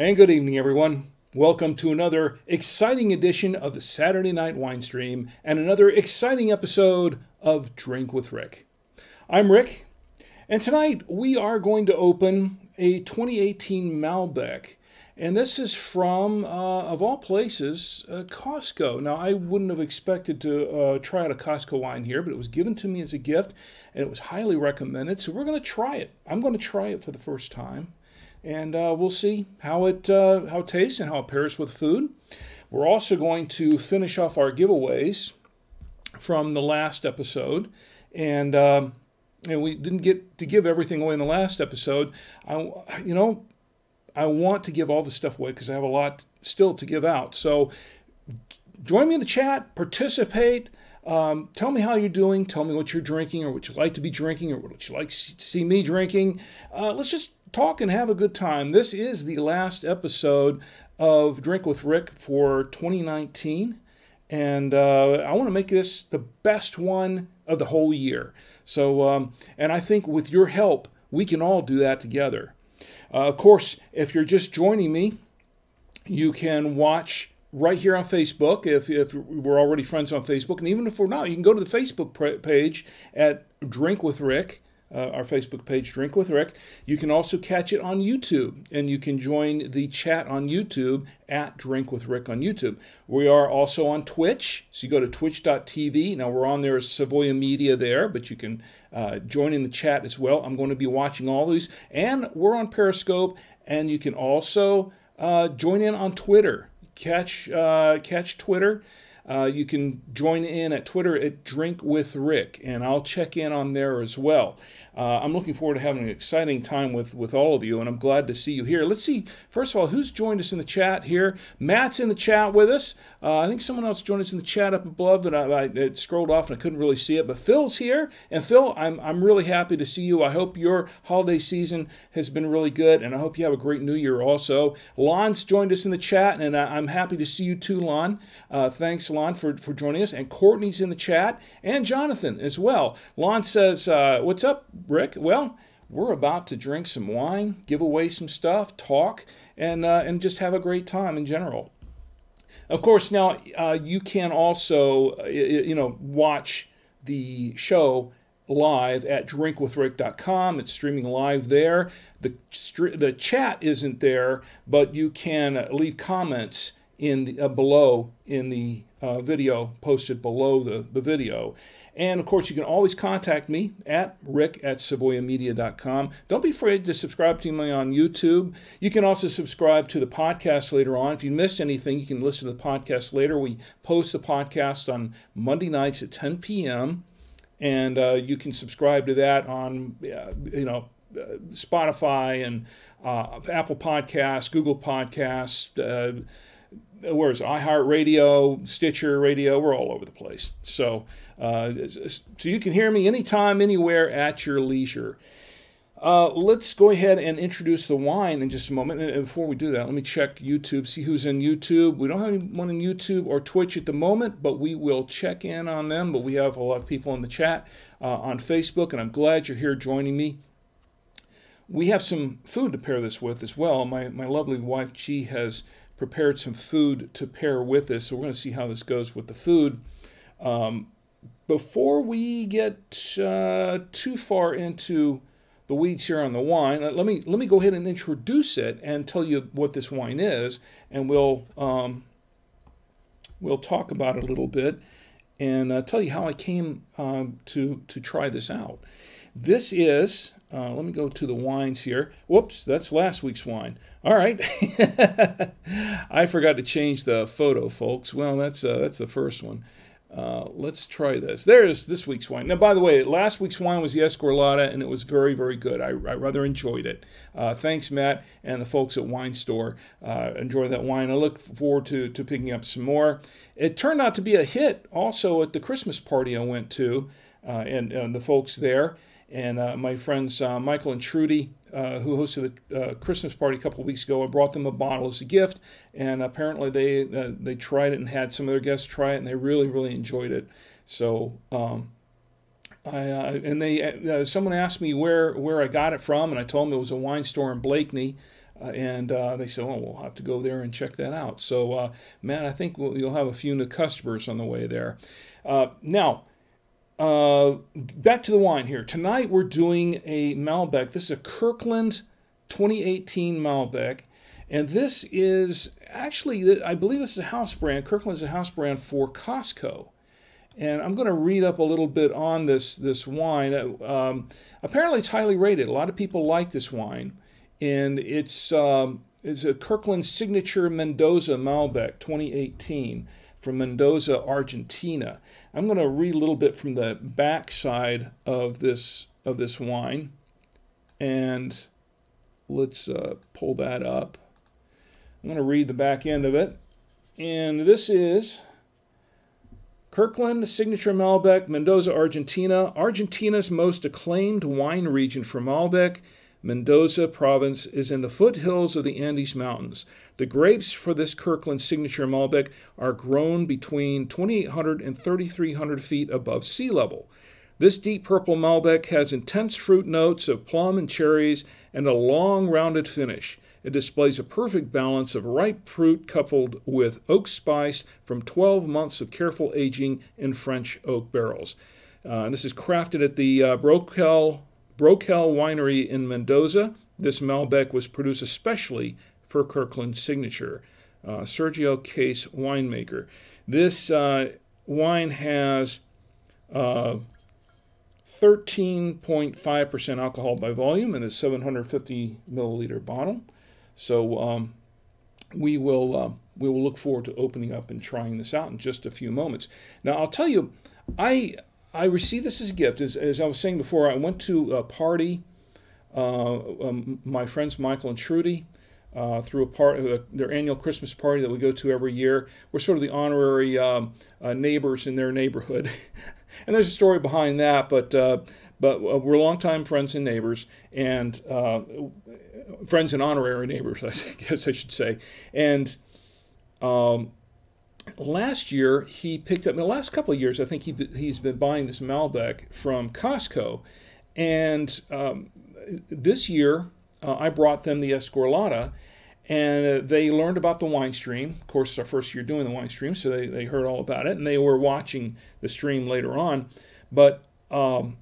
And good evening, everyone. Welcome to another exciting edition of the Saturday Night Wine Stream and another exciting episode of Drink with Rick. I'm Rick, and tonight we are going to open a 2018 Malbec. And this is from, uh, of all places, uh, Costco. Now, I wouldn't have expected to uh, try out a Costco wine here, but it was given to me as a gift and it was highly recommended. So we're going to try it. I'm going to try it for the first time and uh, we'll see how it uh, how it tastes and how it pairs with food. We're also going to finish off our giveaways from the last episode, and um, and we didn't get to give everything away in the last episode. I you know I want to give all the stuff away because I have a lot still to give out. So join me in the chat, participate. Um, tell me how you're doing. Tell me what you're drinking or what you like to be drinking or what you like to see me drinking. Uh, let's just talk and have a good time. This is the last episode of Drink with Rick for 2019. And uh, I want to make this the best one of the whole year. So, um, and I think with your help, we can all do that together. Uh, of course, if you're just joining me, you can watch right here on Facebook if, if we're already friends on Facebook. And even if we're not, you can go to the Facebook page at Drink with Rick uh, our Facebook page, Drink with Rick. You can also catch it on YouTube, and you can join the chat on YouTube at Drink with Rick on YouTube. We are also on Twitch, so you go to twitch.tv. Now, we're on there as Savoya Media there, but you can uh, join in the chat as well. I'm going to be watching all these, and we're on Periscope, and you can also uh, join in on Twitter. Catch, uh, catch Twitter. Uh, you can join in at Twitter at Drink with Rick, and I'll check in on there as well. Uh, I'm looking forward to having an exciting time with, with all of you, and I'm glad to see you here. Let's see, first of all, who's joined us in the chat here? Matt's in the chat with us. Uh, I think someone else joined us in the chat up above, but I, I scrolled off and I couldn't really see it. But Phil's here, and Phil, I'm, I'm really happy to see you. I hope your holiday season has been really good, and I hope you have a great new year also. Lon's joined us in the chat, and I, am happy to see you too, Lon. Uh, thanks, Lon, for, for joining us. And Courtney's in the chat, and Jonathan as well. Lon says, uh, What's up, Rick? Well, we're about to drink some wine, give away some stuff, talk, and, uh, and just have a great time in general. Of course, now uh, you can also, uh, you know, watch the show live at drinkwithrick.com. It's streaming live there. The, the chat isn't there, but you can leave comments in the, uh, below in the uh, video posted below the, the video. And of course, you can always contact me at rick at savoyamedia.com. Don't be afraid to subscribe to me on YouTube. You can also subscribe to the podcast later on. If you missed anything, you can listen to the podcast later. We post the podcast on Monday nights at 10 p.m. And uh, you can subscribe to that on, uh, you know, uh, Spotify and uh, Apple Podcasts, Google Podcasts, uh, where's iHeartRadio, Stitcher Radio, we're all over the place. So, uh, so you can hear me anytime, anywhere at your leisure. Uh, let's go ahead and introduce the wine in just a moment. And before we do that, let me check YouTube, see who's in YouTube. We don't have anyone in YouTube or Twitch at the moment, but we will check in on them. But we have a lot of people in the chat uh, on Facebook, and I'm glad you're here joining me. We have some food to pair this with as well. My, my lovely wife, Chi, has prepared some food to pair with this. So we're going to see how this goes with the food. Um, before we get uh, too far into the weeds here on the wine, let me let me go ahead and introduce it and tell you what this wine is, and we'll um, we'll talk about it a little bit and uh, tell you how I came um, to to try this out. This is uh, let me go to the wines here. Whoops, that's last week's wine. All right. I forgot to change the photo, folks. Well, that's uh, that's the first one. Uh, let's try this. There's this week's wine. Now, by the way, last week's wine was the Esquarlata, and it was very, very good. I, I rather enjoyed it. Uh, thanks, Matt, and the folks at Wine Store. Uh, enjoy that wine. I look forward to, to picking up some more. It turned out to be a hit also at the Christmas party I went to, uh, and, and the folks there. And uh, my friends uh, Michael and Trudy, uh, who hosted a uh, Christmas party a couple of weeks ago, I brought them a bottle as a gift. And apparently they uh, they tried it and had some of their guests try it, and they really really enjoyed it. So. Um, I, and they someone asked me where where I got it from, and I told them it was a wine store in Blakeney. Uh, and uh, they said, "Oh, we'll have to go there and check that out." So, uh, man, I think we'll, you'll have a few new customers on the way there. Uh, now, uh, back to the wine here. Tonight we're doing a Malbec. This is a Kirkland 2018 Malbec, and this is actually, I believe this is a house brand. Kirkland is a house brand for Costco. And I'm going to read up a little bit on this this wine. Um, apparently, it's highly rated. A lot of people like this wine and it's um, it's a Kirkland Signature Mendoza Malbec 2018 from Mendoza, Argentina. I'm going to read a little bit from the back side of this of this wine, and let's uh, pull that up. I'm going to read the back end of it, and this is. Kirkland Signature Malbec, Mendoza, Argentina, Argentina's most acclaimed wine region for Malbec Mendoza province is in the foothills of the Andes Mountains. The grapes for this Kirkland signature Malbec are grown between 2,800 and 3,300 feet above sea level. This deep purple Malbec has intense fruit notes of plum and cherries and a long, rounded finish. It displays a perfect balance of ripe fruit coupled with oak spice from 12 months of careful aging in French oak barrels. Uh, this is crafted at the uh, Brocal Brocal Winery in Mendoza. This Malbec was produced especially for Kirkland's signature. Uh, Sergio Case winemaker. This uh, wine has 13.5% uh, alcohol by volume in a 750 milliliter bottle. So um, we will uh, we will look forward to opening up and trying this out in just a few moments. Now I'll tell you, I I received this as a gift. As, as I was saying before, I went to a party. Uh, um, my friends Michael and Trudy uh, through a part uh, their annual Christmas party that we go to every year. We're sort of the honorary um, uh, neighbors in their neighborhood, and there's a story behind that. But uh, but we're longtime friends and neighbors, and friends and honorary neighbors, I guess I should say. And um, last year he picked up in the last couple of years i think he, he's been buying this malbec from costco. And um, this year uh, i brought them the escarlata and uh, they learned about the wine stream. Of course it's our first year doing the wine stream so they, they heard all about it and they were watching the stream later on. But um,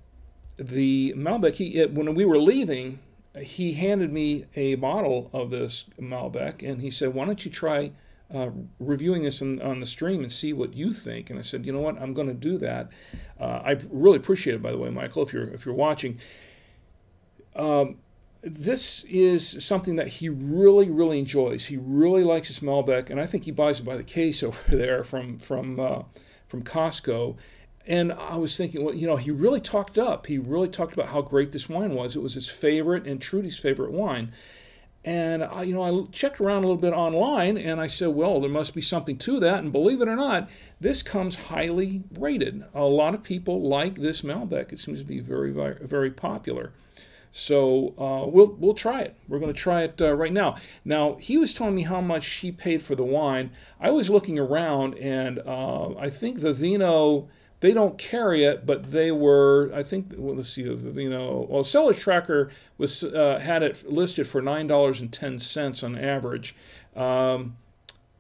the malbec he, it, when we were leaving he handed me a bottle of this malbec and he said why don't you try uh, reviewing this on, on, the stream and see what you think. And I said, you know what, I'm going to do that. Uh, I really appreciate it, by the way, Michael, if you're if you're watching. Um, this is something that he really, really enjoys. He really likes his Malbec, and I think he buys it by the case over there from from uh, from Costco. And I was thinking, well, you know, he really talked up. He really talked about how great this wine was. It was his favorite and Trudy's favorite wine. And I, you know, I checked around a little bit online, and I said, well, there must be something to that. And believe it or not, this comes highly rated. A lot of people like this Malbec. It seems to be very, very, popular. So uh, we'll we'll try it. We're going to try it uh, right now. Now he was telling me how much he paid for the wine. I was looking around, and uh, I think Vivino they don't carry it, but they were. I think. Well, let's see. You know, well, CellarTracker was uh, had it listed for nine dollars and ten cents on average. Um,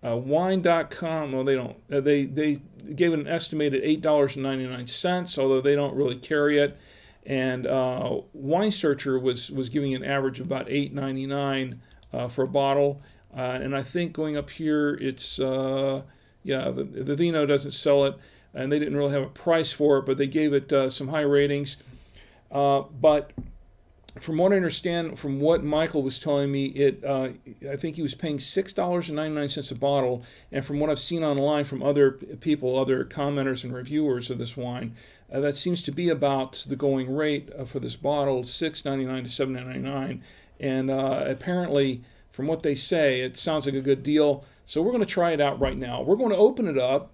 uh, wine.com. Well, they don't. Uh, they they gave it an estimated eight dollars and ninety nine cents, although they don't really carry it. And uh, Wine Searcher was was giving an average of about eight ninety nine uh, for a bottle. Uh, and I think going up here, it's uh, yeah, Vivino doesn't sell it and they didn't really have a price for it, but they gave it uh, some high ratings. Uh, but from what I understand, from what Michael was telling me, it uh, I think he was paying six dollars and ninety nine cents a bottle, and from what I've seen online from other people, other commenters and reviewers of this wine, uh, that seems to be about the going rate uh, for this bottle, six ninety nine to seven ninety nine, and uh, apparently, from what they say, it sounds like a good deal. So we're going to try it out right now. We're going to open it up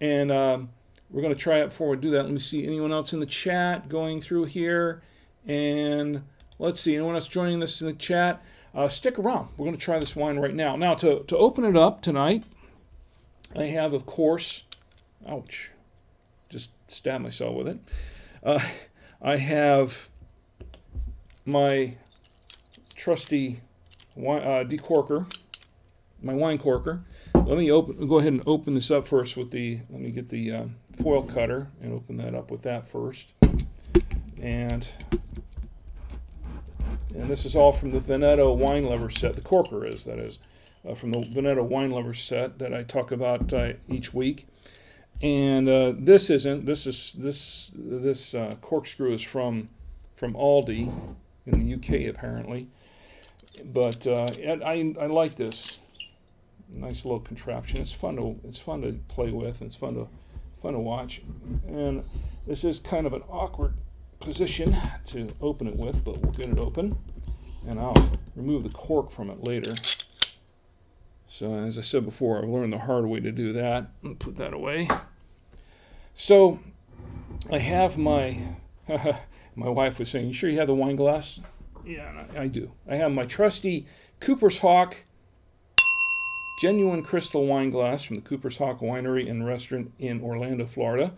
and um, we're going to try it before we do that. Let me see anyone else in the chat going through here. And let's see, anyone else joining this in the chat? Uh, stick around. We're going to try this wine right now. Now, to, to open it up tonight, I have, of course, ouch, just stabbed myself with it. Uh, I have my trusty uh, decorker, my wine corker. Let me open. Go ahead and open this up first with the. Let me get the uh, foil cutter and open that up with that first. And and this is all from the Veneto wine lover set. The corker is that is uh, from the Veneto wine lover set that I talk about uh, each week. And uh, this isn't. This is this this uh, corkscrew is from from Aldi in the UK apparently. But uh, I I like this nice little contraption. It's fun to it's fun to play with. And it's fun to fun to watch. And this is kind of an awkward position to open it with, but we'll get it open. And I'll remove the cork from it later. So as I said before, I've learned the hard way to do that. Put that away. So I have my, my wife was saying, you sure you have the wine glass? Yeah, I do. I have my trusty Cooper's Hawk genuine crystal wine glass from the Cooper's Hawk Winery and Restaurant in Orlando, Florida.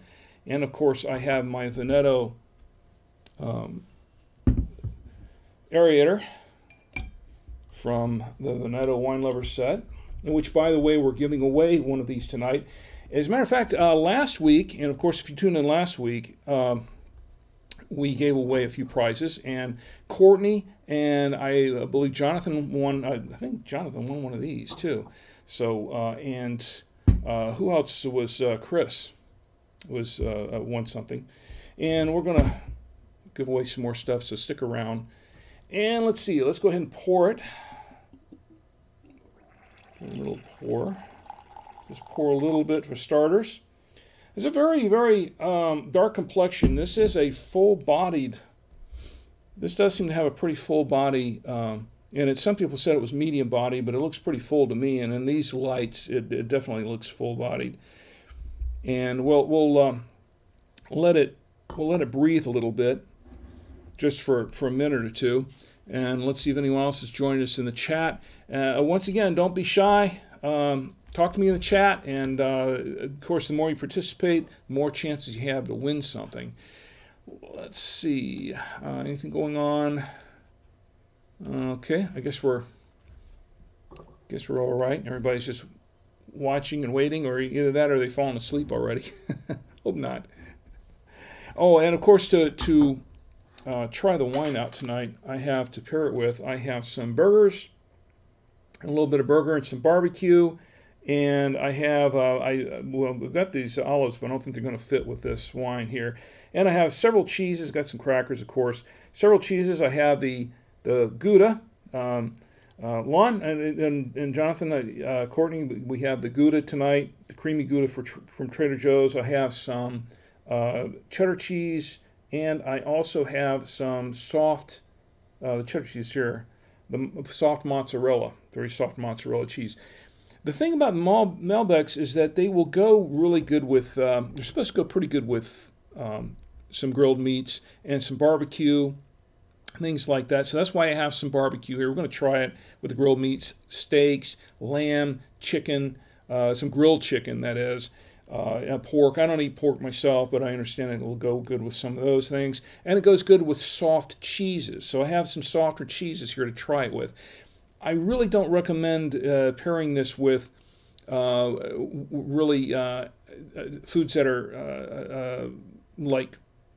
And of course, I have my Veneto um, aerator from the Veneto Wine Lover set, in which, by the way, we're giving away one of these tonight. As a matter of fact, uh, last week, and of course, if you tuned in last week, um, we gave away a few prizes, and Courtney and I believe Jonathan won. Uh, I think Jonathan won one of these too. So uh, and uh, who else was uh, Chris was uh, uh, won something, and we're gonna give away some more stuff. So stick around, and let's see. Let's go ahead and pour it. A little pour. Just pour a little bit for starters. It's a very, very um, dark complexion. This is a full-bodied, this does seem to have a pretty full body, um, and it, some people said it was medium body, but it looks pretty full to me, and in these lights, it, it definitely looks full-bodied. And we'll, we'll um, let it we'll let it breathe a little bit, just for, for a minute or two. And let's see if anyone else is joining us in the chat. Uh, once again, don't be shy. Um, talk to me in the chat. And uh, of course, the more you participate, the more chances you have to win something. Let's see. Uh, anything going on? Okay, I guess we're I guess we're all right. Everybody's just watching and waiting, or either that or they've fallen asleep already. Hope not. Oh, and of course, to to uh, try the wine out tonight, I have to pair it with. I have some burgers, a little bit of burger and some barbecue, and I have, uh, I well, we've got these olives, but I don't think they're going to fit with this wine here. And I have several cheeses, got some crackers, of course. Several cheeses. I have the the Gouda. Um, uh, Lon and, and, and Jonathan, uh, uh Courtney, we have the Gouda tonight, the creamy Gouda for, from Trader Joe's. I have some uh, cheddar cheese, and I also have some soft, uh, the cheddar cheese here, the soft mozzarella, very soft mozzarella cheese. The thing about Mal- Malbecs is that they will go really good with, um, they're supposed to go pretty good with um, some grilled meats and some barbecue, things like that. So that's why I have some barbecue here. We're going to try it with the grilled meats, steaks, lamb, chicken, uh, some grilled chicken, that is. Uh, pork. I don't eat pork myself, but I understand it will go good with some of those things. And it goes good with soft cheeses. So I have some softer cheeses here to try it with. I really don't recommend uh, pairing this with uh, really uh, uh, foods that are uh, like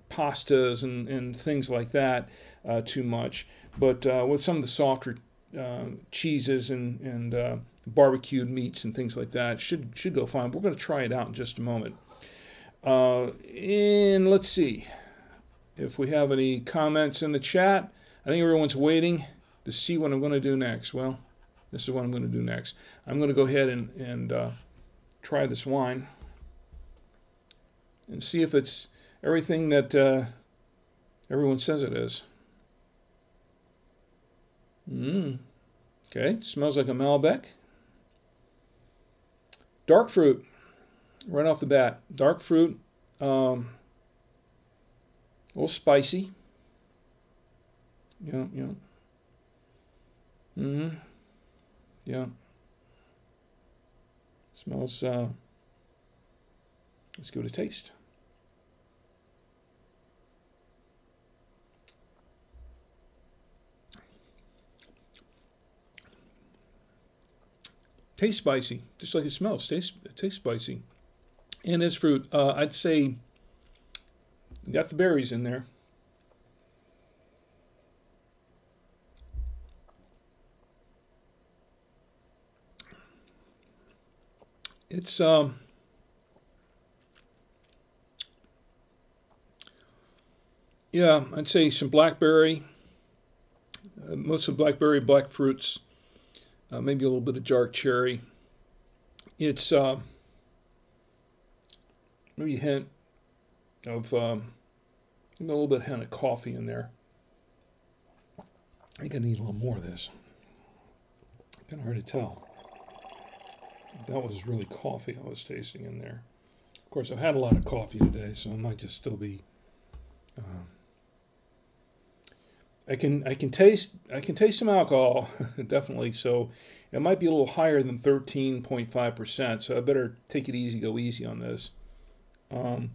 pastas and, and things like that too much. But with some of the softer cheeses and, and barbecued meats and things like that, should should go fine. We're going to try it out in just a moment. and let's see if we have any comments in the chat. I think everyone's waiting to see what I'm going to do next. Well, this is what I'm going to do next. I'm going to go ahead and, and uh, try this wine and see if it's everything that uh, everyone says it is. Mmm. Okay, smells like a Malbec. Dark fruit, right off the bat. Dark fruit, um, a little spicy. Yeah, yeah. Mm-hmm. Yeah. Smells, uh, let's give it a taste. Tastes spicy, just like it smells. Tastes tastes spicy, and as fruit, uh, I'd say got the berries in there. It's um. Yeah, I'd say some blackberry, uh, most of blackberry, black fruits, uh, maybe a little bit of dark cherry. It's uh, maybe a hint of um, a little bit of hint of coffee in there. I think I need a little more of this. Kind of hard to tell. That was really coffee I was tasting in there. Of course, I've had a lot of coffee today, so I might just still be. Uh, I can I can taste I can taste some alcohol definitely. So it might be a little higher than thirteen point five percent. So I better take it easy, go easy on this. Um,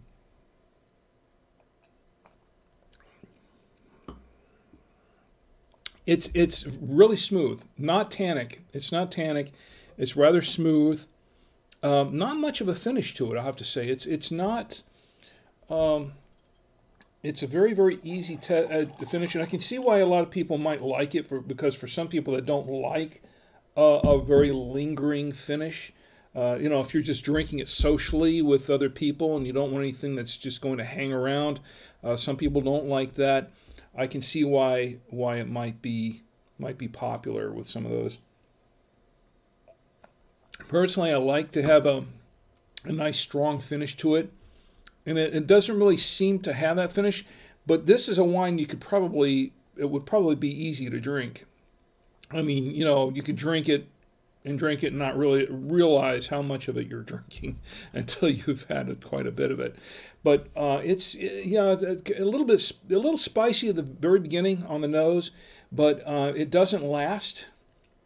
it's it's really smooth, not tannic. It's not tannic. It's rather smooth. Um, not much of a finish to it, I have to say. It's it's not. Um, it's a very very easy uh, to finish, and I can see why a lot of people might like it for because for some people that don't like uh, a very lingering finish. Uh, you know, if you're just drinking it socially with other people and you don't want anything that's just going to hang around, uh, some people don't like that. I can see why why it might be might be popular with some of those. Personally, I like to have a a nice strong finish to it and it, it doesn't really seem to have that finish. But this is a wine you could probably it would probably be easy to drink. I mean, you know, you could drink it and drink it and not really realize how much of it you're drinking until you've had quite a bit of it. But uh, it's yeah, a little bit a little spicy at the very beginning on the nose, but uh, it doesn't last.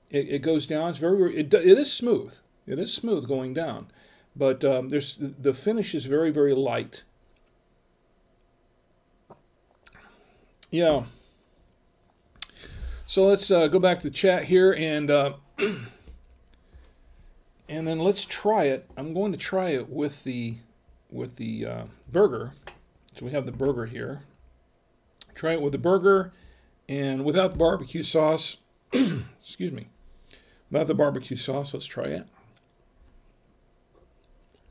It, it, goes down. It's very it, it is smooth. It is smooth going down. But um, there's the finish is very very light. Yeah. So let's uh, go back to the chat here and uh, and then let's try it. I'm going to try it with the with the uh, burger. So we have the burger here. Try it with the burger and without the barbecue sauce. Excuse me. Without the barbecue sauce, let's try it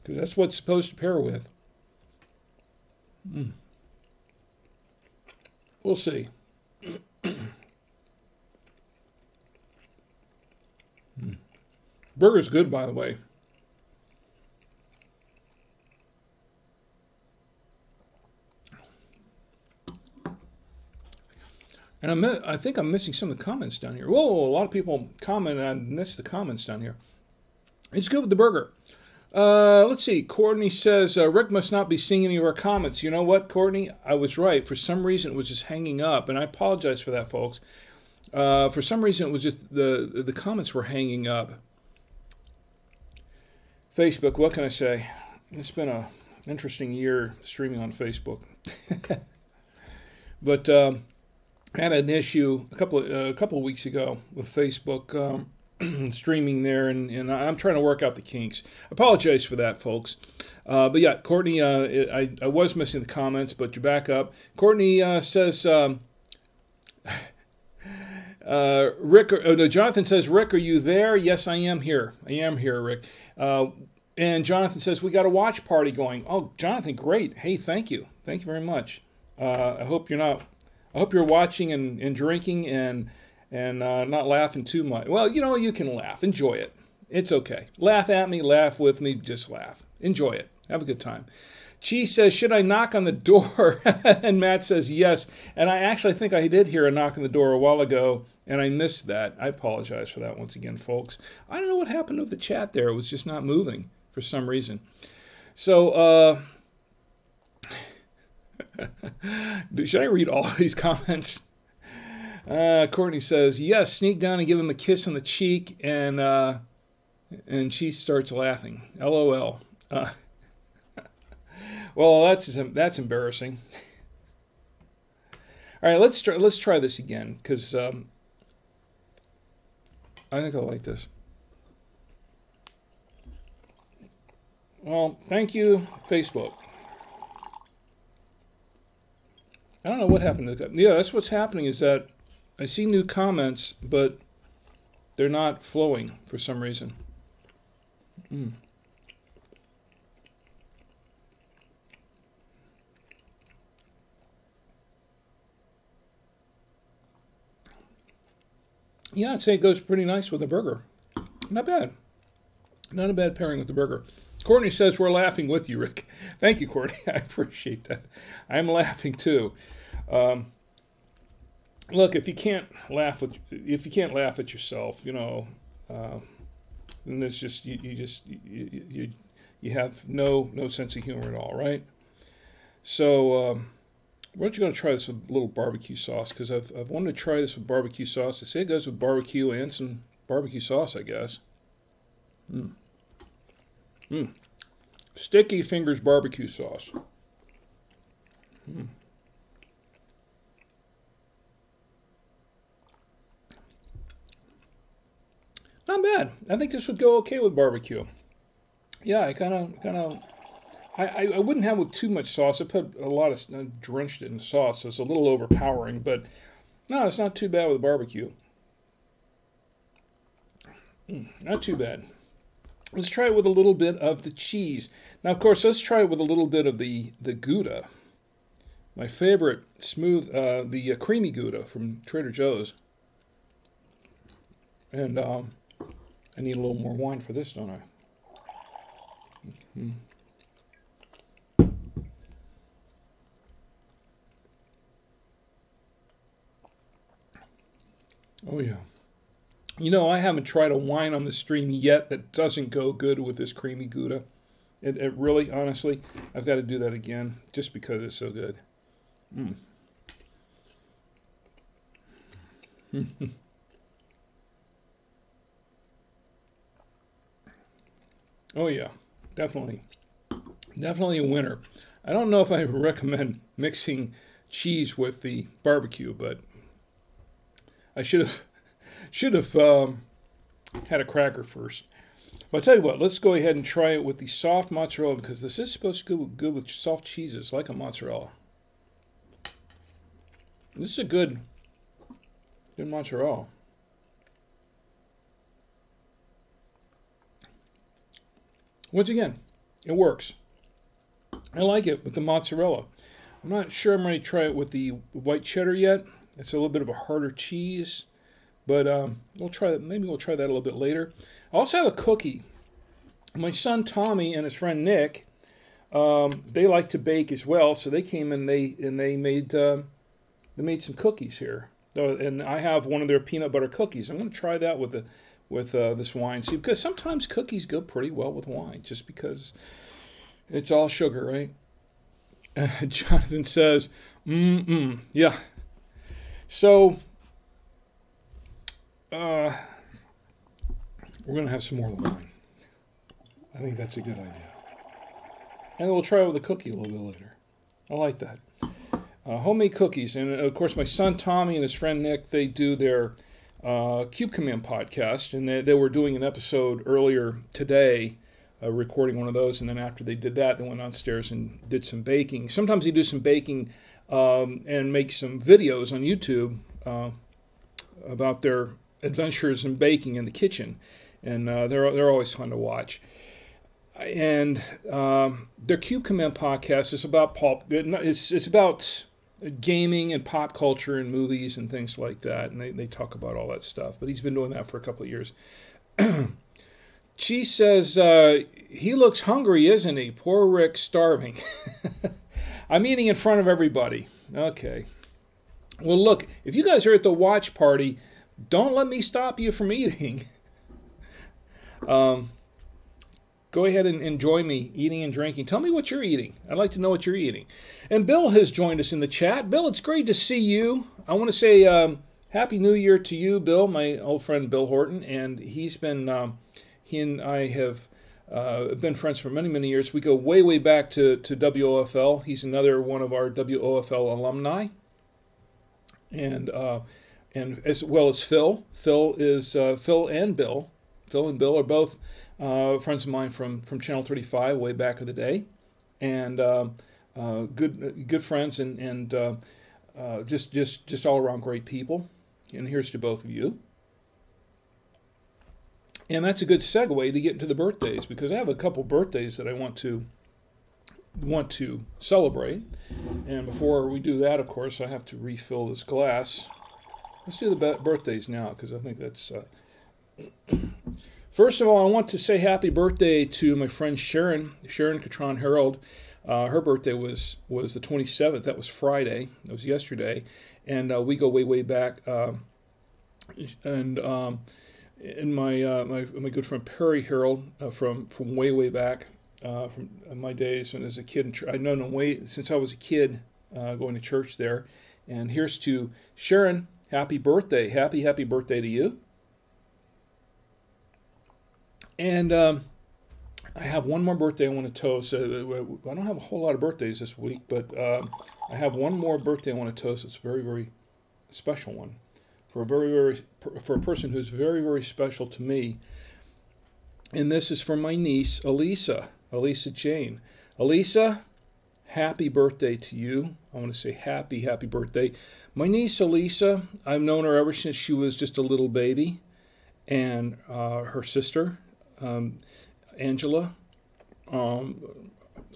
because that's what's supposed to pair with. Mm. We'll see. mm. Burger's good, by the way. And I'm, I think I'm missing some of the comments down here. Whoa, a lot of people comment. I missed the comments down here. It's good with the burger. Uh, let's see. Courtney says uh, Rick must not be seeing any of our comments. You know what, Courtney? I was right. For some reason, it was just hanging up, and I apologize for that, folks. Uh, for some reason, it was just the the comments were hanging up. Facebook. What can I say? It's been a interesting year streaming on Facebook. but um, I had an issue a couple of, uh, a couple of weeks ago with Facebook. Um, streaming there, and, and I'm trying to work out the kinks. Apologize for that, folks. Uh, but yeah, Courtney, uh, I, I was missing the comments, but you're back up. Courtney uh, says, um, uh, Rick, oh, no, Jonathan says, Rick, are you there? Yes, I am here. I am here, Rick. Uh, and Jonathan says, we got a watch party going. Oh, Jonathan, great. Hey, thank you. Thank you very much. Uh, I hope you're not, I hope you're watching and, and drinking and and uh, not laughing too much. Well, you know, you can laugh. Enjoy it. It's okay. Laugh at me, laugh with me, just laugh. Enjoy it. Have a good time. Chi says, Should I knock on the door? and Matt says, Yes. And I actually think I did hear a knock on the door a while ago, and I missed that. I apologize for that once again, folks. I don't know what happened with the chat there. It was just not moving for some reason. So, uh, should I read all these comments? Uh, Courtney says, yes, sneak down and give him a kiss on the cheek, and uh, and she starts laughing. LOL. Uh, well, that's that's embarrassing. All right, let's try, let's try this again because um, I think I like this. Well, thank you, Facebook. I don't know what happened to the Yeah, that's what's happening is that I see new comments, but they're not flowing for some reason. Mm. Yeah, I'd say it goes pretty nice with a burger. Not bad. Not a bad pairing with the burger. Courtney says we're laughing with you, Rick. Thank you, Courtney. I appreciate that. I'm laughing too. Um, look, if you can't laugh with, if you can't laugh at yourself, you know, uh, then it's just you, you just you, you you have no no sense of humor at all, right? So. Um, why don't you go try this with a little barbecue sauce? Because I've, I've wanted to try this with barbecue sauce. They say it goes with barbecue and some barbecue sauce, I guess. Mmm. Mmm. Sticky Fingers barbecue sauce. Mmm. Not bad. I think this would go okay with barbecue. Yeah, I kind of, kind of I, I, wouldn't have with too much sauce. I put a lot of I drenched it in sauce, so it's a little overpowering. But no, it's not too bad with barbecue. Mm, not too bad. Let's try it with a little bit of the cheese. Now, of course, let's try it with a little bit of the the Gouda. My favorite smooth, uh, the uh, creamy Gouda from Trader Joe's. And um, I need a little more wine for this, don't I? Mm -hmm. Oh, yeah. You know, I haven't tried a wine on the stream yet that doesn't go good with this creamy Gouda. It, it really, honestly, I've got to do that again just because it's so good. Mm. oh, yeah. Definitely. Definitely a winner. I don't know if I recommend mixing cheese with the barbecue, but I should have should have um, had a cracker first. But I'll tell you what, let's go ahead and try it with the soft mozzarella because this is supposed to go good with soft cheeses like a mozzarella. This is a good, good mozzarella. Once again, it works. I like it with the mozzarella. I'm not sure I'm ready to try it with the white cheddar yet. It's a little bit of a harder cheese, but um, we'll try that. Maybe we'll try that a little bit later. I also have a cookie. My son Tommy and his friend Nick, um, they like to bake as well, so they came and they and they made uh, they made some cookies here. And I have one of their peanut butter cookies. I'm going to try that with the with uh, this wine. See, because sometimes cookies go pretty well with wine, just because it's all sugar, right? Jonathan says, mm mm, yeah, so, uh, we're going to have some more wine. I think that's a good idea. And we'll try it with a cookie a little bit later. I like that. Uh, homemade cookies. And of course, my son Tommy and his friend Nick, they do their uh, Cube Command podcast. And they, they were doing an episode earlier today, uh, recording one of those. And then after they did that, they went downstairs and did some baking. Sometimes they do some baking um, and make some videos on YouTube uh, about their adventures in baking in the kitchen, and uh, they're they're always fun to watch. And um, their Cube Command podcast is about pop. It's it's about gaming and pop culture and movies and things like that, and they, they talk about all that stuff. But he's been doing that for a couple of years. she says uh, he looks hungry, isn't he? Poor Rick, starving. I'm eating in front of everybody. Okay. Well, look, if you guys are at the watch party, don't let me stop you from eating. um, go ahead and enjoy me eating and drinking. Tell me what you're eating. I'd like to know what you're eating. And Bill has joined us in the chat. Bill, it's great to see you. I want to say um, Happy New Year to you, Bill, my old friend Bill Horton. And he's been, um, he and I have uh, been friends for many, many years. We go way, way back to, to WOFL. He's another one of our WOFL alumni. And, uh, and as well as Phil. Phil is uh, Phil and Bill Phil and Bill are both uh, friends of mine from from Channel 35 way back in the day, and uh, uh, good good friends and and uh, uh, just just just all around great people. And here's to both of you. And that's a good segue to get into the birthdays because I have a couple birthdays that I want to want to celebrate. And before we do that, of course, I have to refill this glass. Let's do the birthdays now because I think that's. First of all, I want to say happy birthday to my friend Sharon, Sharon Catron Harold. Uh, her birthday was was the 27th. That was Friday. That was yesterday, and uh, we go way way back. Uh, and um, and my, uh, my my good friend Perry Harold uh, from from way way back uh, from my days when as a kid. I've known him way since I was a kid, going to church there. And here's to Sharon. Happy birthday! Happy happy birthday to you. And um, I have one more birthday I want to toast. Uh, I don't have a whole lot of birthdays this week, but uh, I have one more birthday I want to toast. It's a very, very special one for a very, very for a person who's very, very special to me. And this is from my niece, Elisa, Elisa Jane. Elisa, happy birthday to you. I want to say happy, happy birthday. My niece, Elisa, I've known her ever since she was just a little baby. And uh, her sister, um, Angela, um,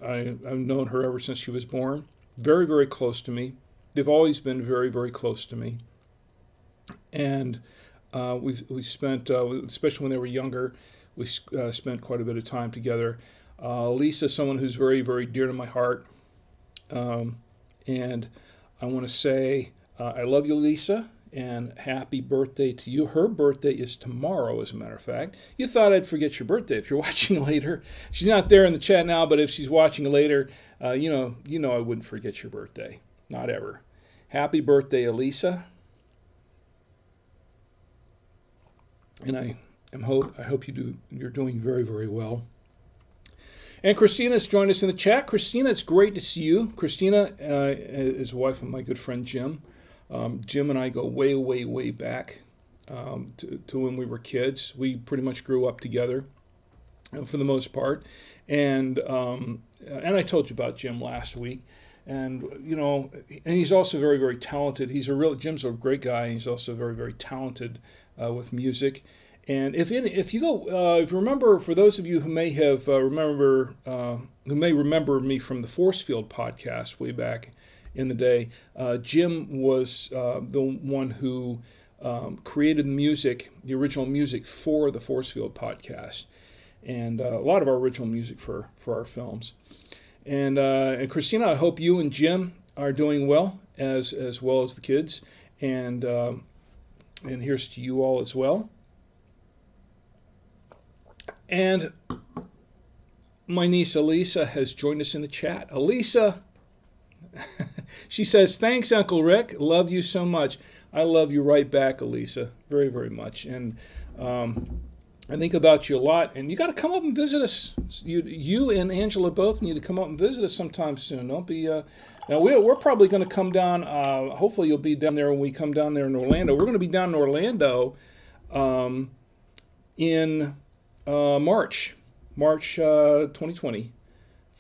I, I've known her ever since she was born. Very, very close to me. They've always been very, very close to me. And uh, we've, we spent, uh, especially when they were younger, we uh, spent quite a bit of time together. Uh, Lisa is someone who's very, very dear to my heart. Um, and I want to say, uh, I love you, Lisa and happy birthday to you. Her birthday is tomorrow, as a matter of fact. You thought I'd forget your birthday if you're watching later. She's not there in the chat now, but if she's watching later, uh, you know, you know I wouldn't forget your birthday, not ever. Happy birthday, Elisa. And I am hope I hope you do you're doing very very well. And Christina's joined us in the chat. Christina, it's great to see you. Christina uh, is wife of my good friend Jim. Um, Jim and I go way, way, way back um, to, to, when we were kids. We pretty much grew up together for the most part. And, um, and I told you about Jim last week. And, you know, and he's also very, very talented. He's a real, Jim's a great guy. He's also very, very talented uh, with music. And if in, if you go, uh, if you remember, for those of you who may have uh, remember, uh, who may remember me from the Force Field podcast way back in the day. Uh, Jim was uh, the one who um, created the music, the original music for the Forcefield podcast, and uh, a lot of our original music for for our films. And uh, and Christina, I hope you and Jim are doing well as as well as the kids, and um, and here's to you all as well. And my niece Elisa has joined us in the chat. Elisa, she says, Thanks, Uncle Rick. Love you so much. I love you right back, Elisa, very, very much. And um, I think about you a lot. And you got to come up and visit us. You, you and Angela both need to come up and visit us sometime soon. Don't be. Uh, now we're, we're probably going to come down. Uh, hopefully, you'll be down there when we come down there in Orlando. We're going to be down in Orlando um, in uh, March, March uh, 2020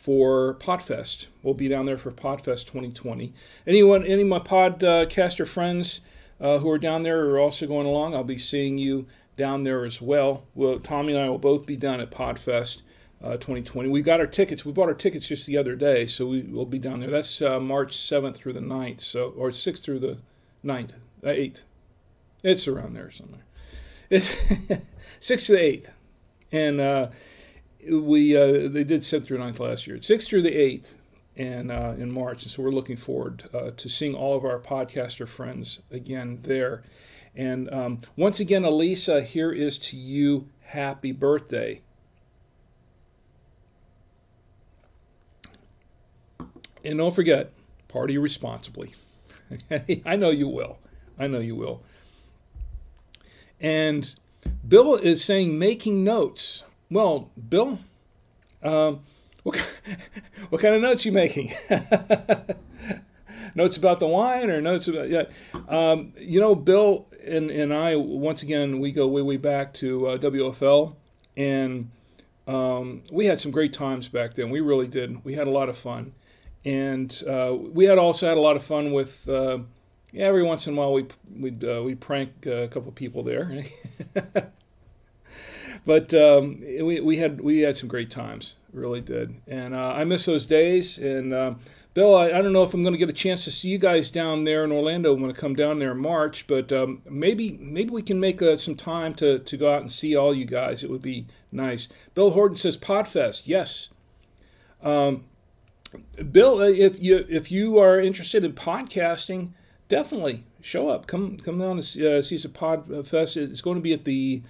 for Podfest. We'll be down there for Podfest 2020. Anyone, any of my podcaster friends uh, who are down there are also going along. I'll be seeing you down there as well. well Tommy and I will both be down at Podfest uh, 2020. We got our tickets. We bought our tickets just the other day, so we will be down there. That's uh, March 7th through the 9th, so or 6th through the 9th, 8th. Uh, it's around there somewhere. It's 6th to the 8th. And uh, we uh, they did seventh through ninth last year. Sixth through the eighth, and uh, in March, and so we're looking forward uh, to seeing all of our podcaster friends again there. And um, once again, Elisa, here is to you. Happy birthday. And don't forget, party responsibly. I know you will. I know you will. And Bill is saying making notes. Well, Bill, um, what, what kind of notes you making? notes about the wine or notes about yeah. Um, you know, Bill and and I once again we go way way back to uh, WOFL, and um, we had some great times back then. We really did. We had a lot of fun, and uh, we had also had a lot of fun with. Uh, yeah, every once in a while we we'd uh, we prank a couple people there. but um, we, we had we had some great times, really did, and uh, I miss those days. And uh, Bill, I, I, don't know if I'm going to get a chance to see you guys down there in Orlando when I come down there in March, but um, maybe maybe we can make uh, some time to, to go out and see all you guys. It would be nice. Bill Horton says Podfest, yes. Um, Bill, uh, if you if you are interested in podcasting, definitely show up. Come come down to see, uh, see some Podfest. It's going to be at the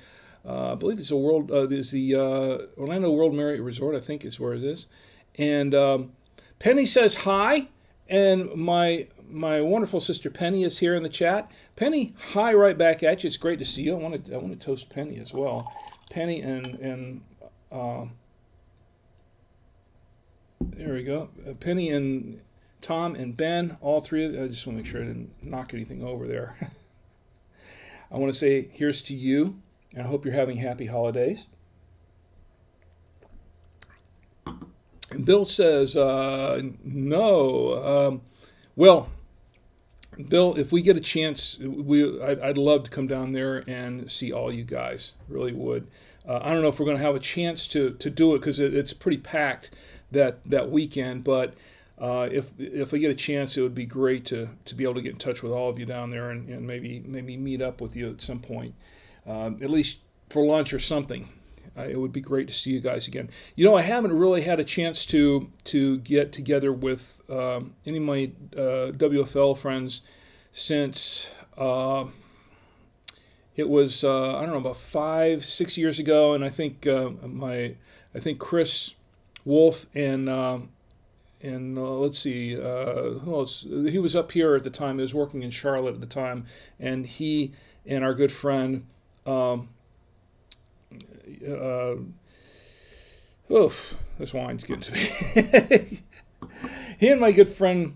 uh, I believe it's a world. Uh, the uh, Orlando World Marriott Resort. I think is where it is. And um, Penny says hi, and my my wonderful sister Penny is here in the chat. Penny, hi right back at you. It's great to see you. I want to I want to toast Penny as well. Penny and and uh, there we go. Uh, Penny and Tom and Ben, all three. Of, I just want to make sure I didn't knock anything over there. I want to say here's to you and I hope you're having happy holidays. And Bill says, uh, no. Um, well, Bill, if we get a chance, we I'd, I'd, love to come down there and see all you guys. Really would. Uh, I don't know if we're going to have a chance to, to do it because it, it's pretty packed that that weekend. But uh, if if we get a chance, it would be great to to be able to get in touch with all of you down there and, and maybe maybe meet up with you at some point um, at least for lunch or something. Uh, it would be great to see you guys again. You know, I haven't really had a chance to to get together with um, any of my uh, WOFL friends since uh, it was uh, I don't know about five six years ago, and I think uh, my I think Chris Wolf and um, and uh, let's see, who else? He was up here at the time. He was working in Charlotte at the time, and he and our good friend um, uh, oof, this wine's getting to me. he and my good friend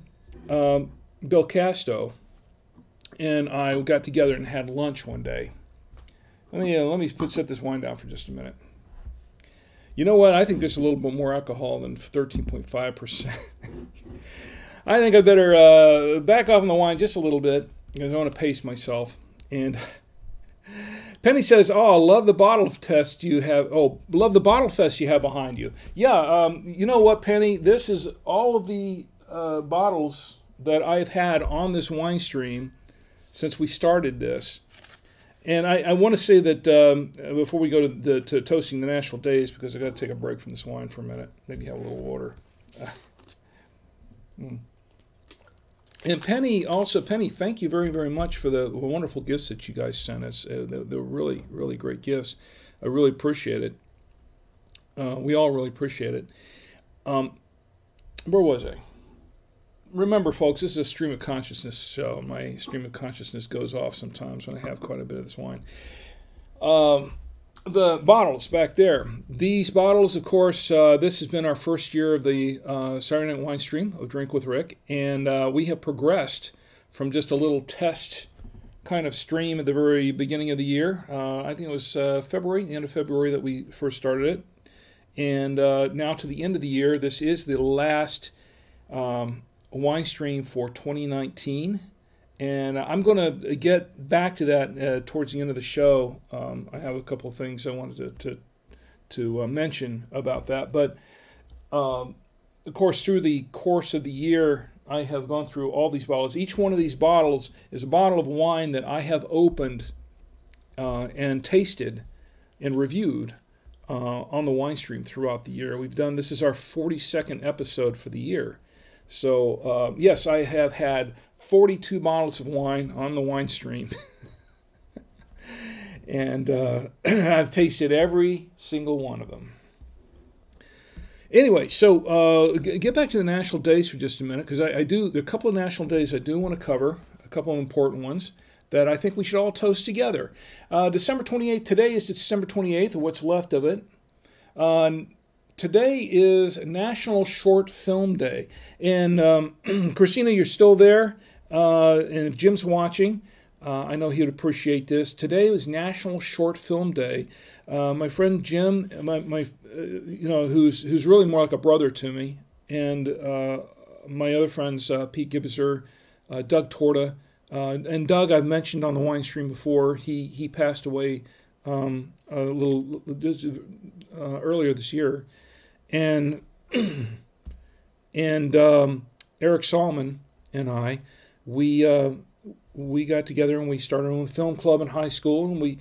um, Bill Casto and I got together and had lunch one day. Let me uh, let me put set this wine down for just a minute. You know what? I think there's a little bit more alcohol than 13.5 percent. I think I better uh, back off on the wine just a little bit because I want to pace myself and. Penny says, "Oh, I love the bottle test you have. Oh, love the bottle fest you have behind you. Yeah, um, you know what, Penny? This is all of the uh, bottles that I've had on this wine stream since we started this. And I, I want to say that um, before we go to, the, to toasting the national days, because I got to take a break from this wine for a minute. Maybe have a little water. Mm. And Penny, also Penny, thank you very, very much for the wonderful gifts that you guys sent us. Uh, they're, they're, really, really great gifts. I really appreciate it. Uh, we all really appreciate it. Um, where was I? Remember, folks, this is a stream of consciousness show. My stream of consciousness goes off sometimes when I have quite a bit of this wine. Um, the bottles back there. These bottles, of course, uh, this has been our first year of the uh, Saturday Night Wine Stream of Drink with Rick, and uh, we have progressed from just a little test kind of stream at the very beginning of the year. Uh, I think it was uh, February, the end of February, that we first started it, and uh, now to the end of the year. This is the last um, wine stream for 2019. And I'm going to get back to that uh, towards the end of the show. Um, I have a couple of things I wanted to to, to uh, mention about that. But um, of course, through the course of the year, I have gone through all these bottles. Each one of these bottles is a bottle of wine that I have opened uh, and tasted and reviewed uh, on the wine stream throughout the year. We've done this is our 42nd episode for the year. So uh, yes, I have had 42 bottles of wine on the wine stream. and uh, I've tasted every single one of them. Anyway, so uh, get back to the national days for just a minute because I, I, do. There are a couple of national days I do want to cover, a couple of important ones that I think we should all toast together. Uh, December 28th, today is December 28th, or what's left of it. Uh, today is National Short Film Day. And um, Christina, you're still there. Uh, and if Jim's watching, uh, I know he would appreciate this. Today is National Short Film Day. Uh, my friend Jim, my, my uh, you know, who's who's really more like a brother to me, and uh, my other friends, uh, Pete Gibser, Doug Torta, and Doug I've mentioned on the wine stream before. He he passed away um, a little earlier this year and and um, Eric Solomon and I, we uh, we got together and we started a film club in high school, and we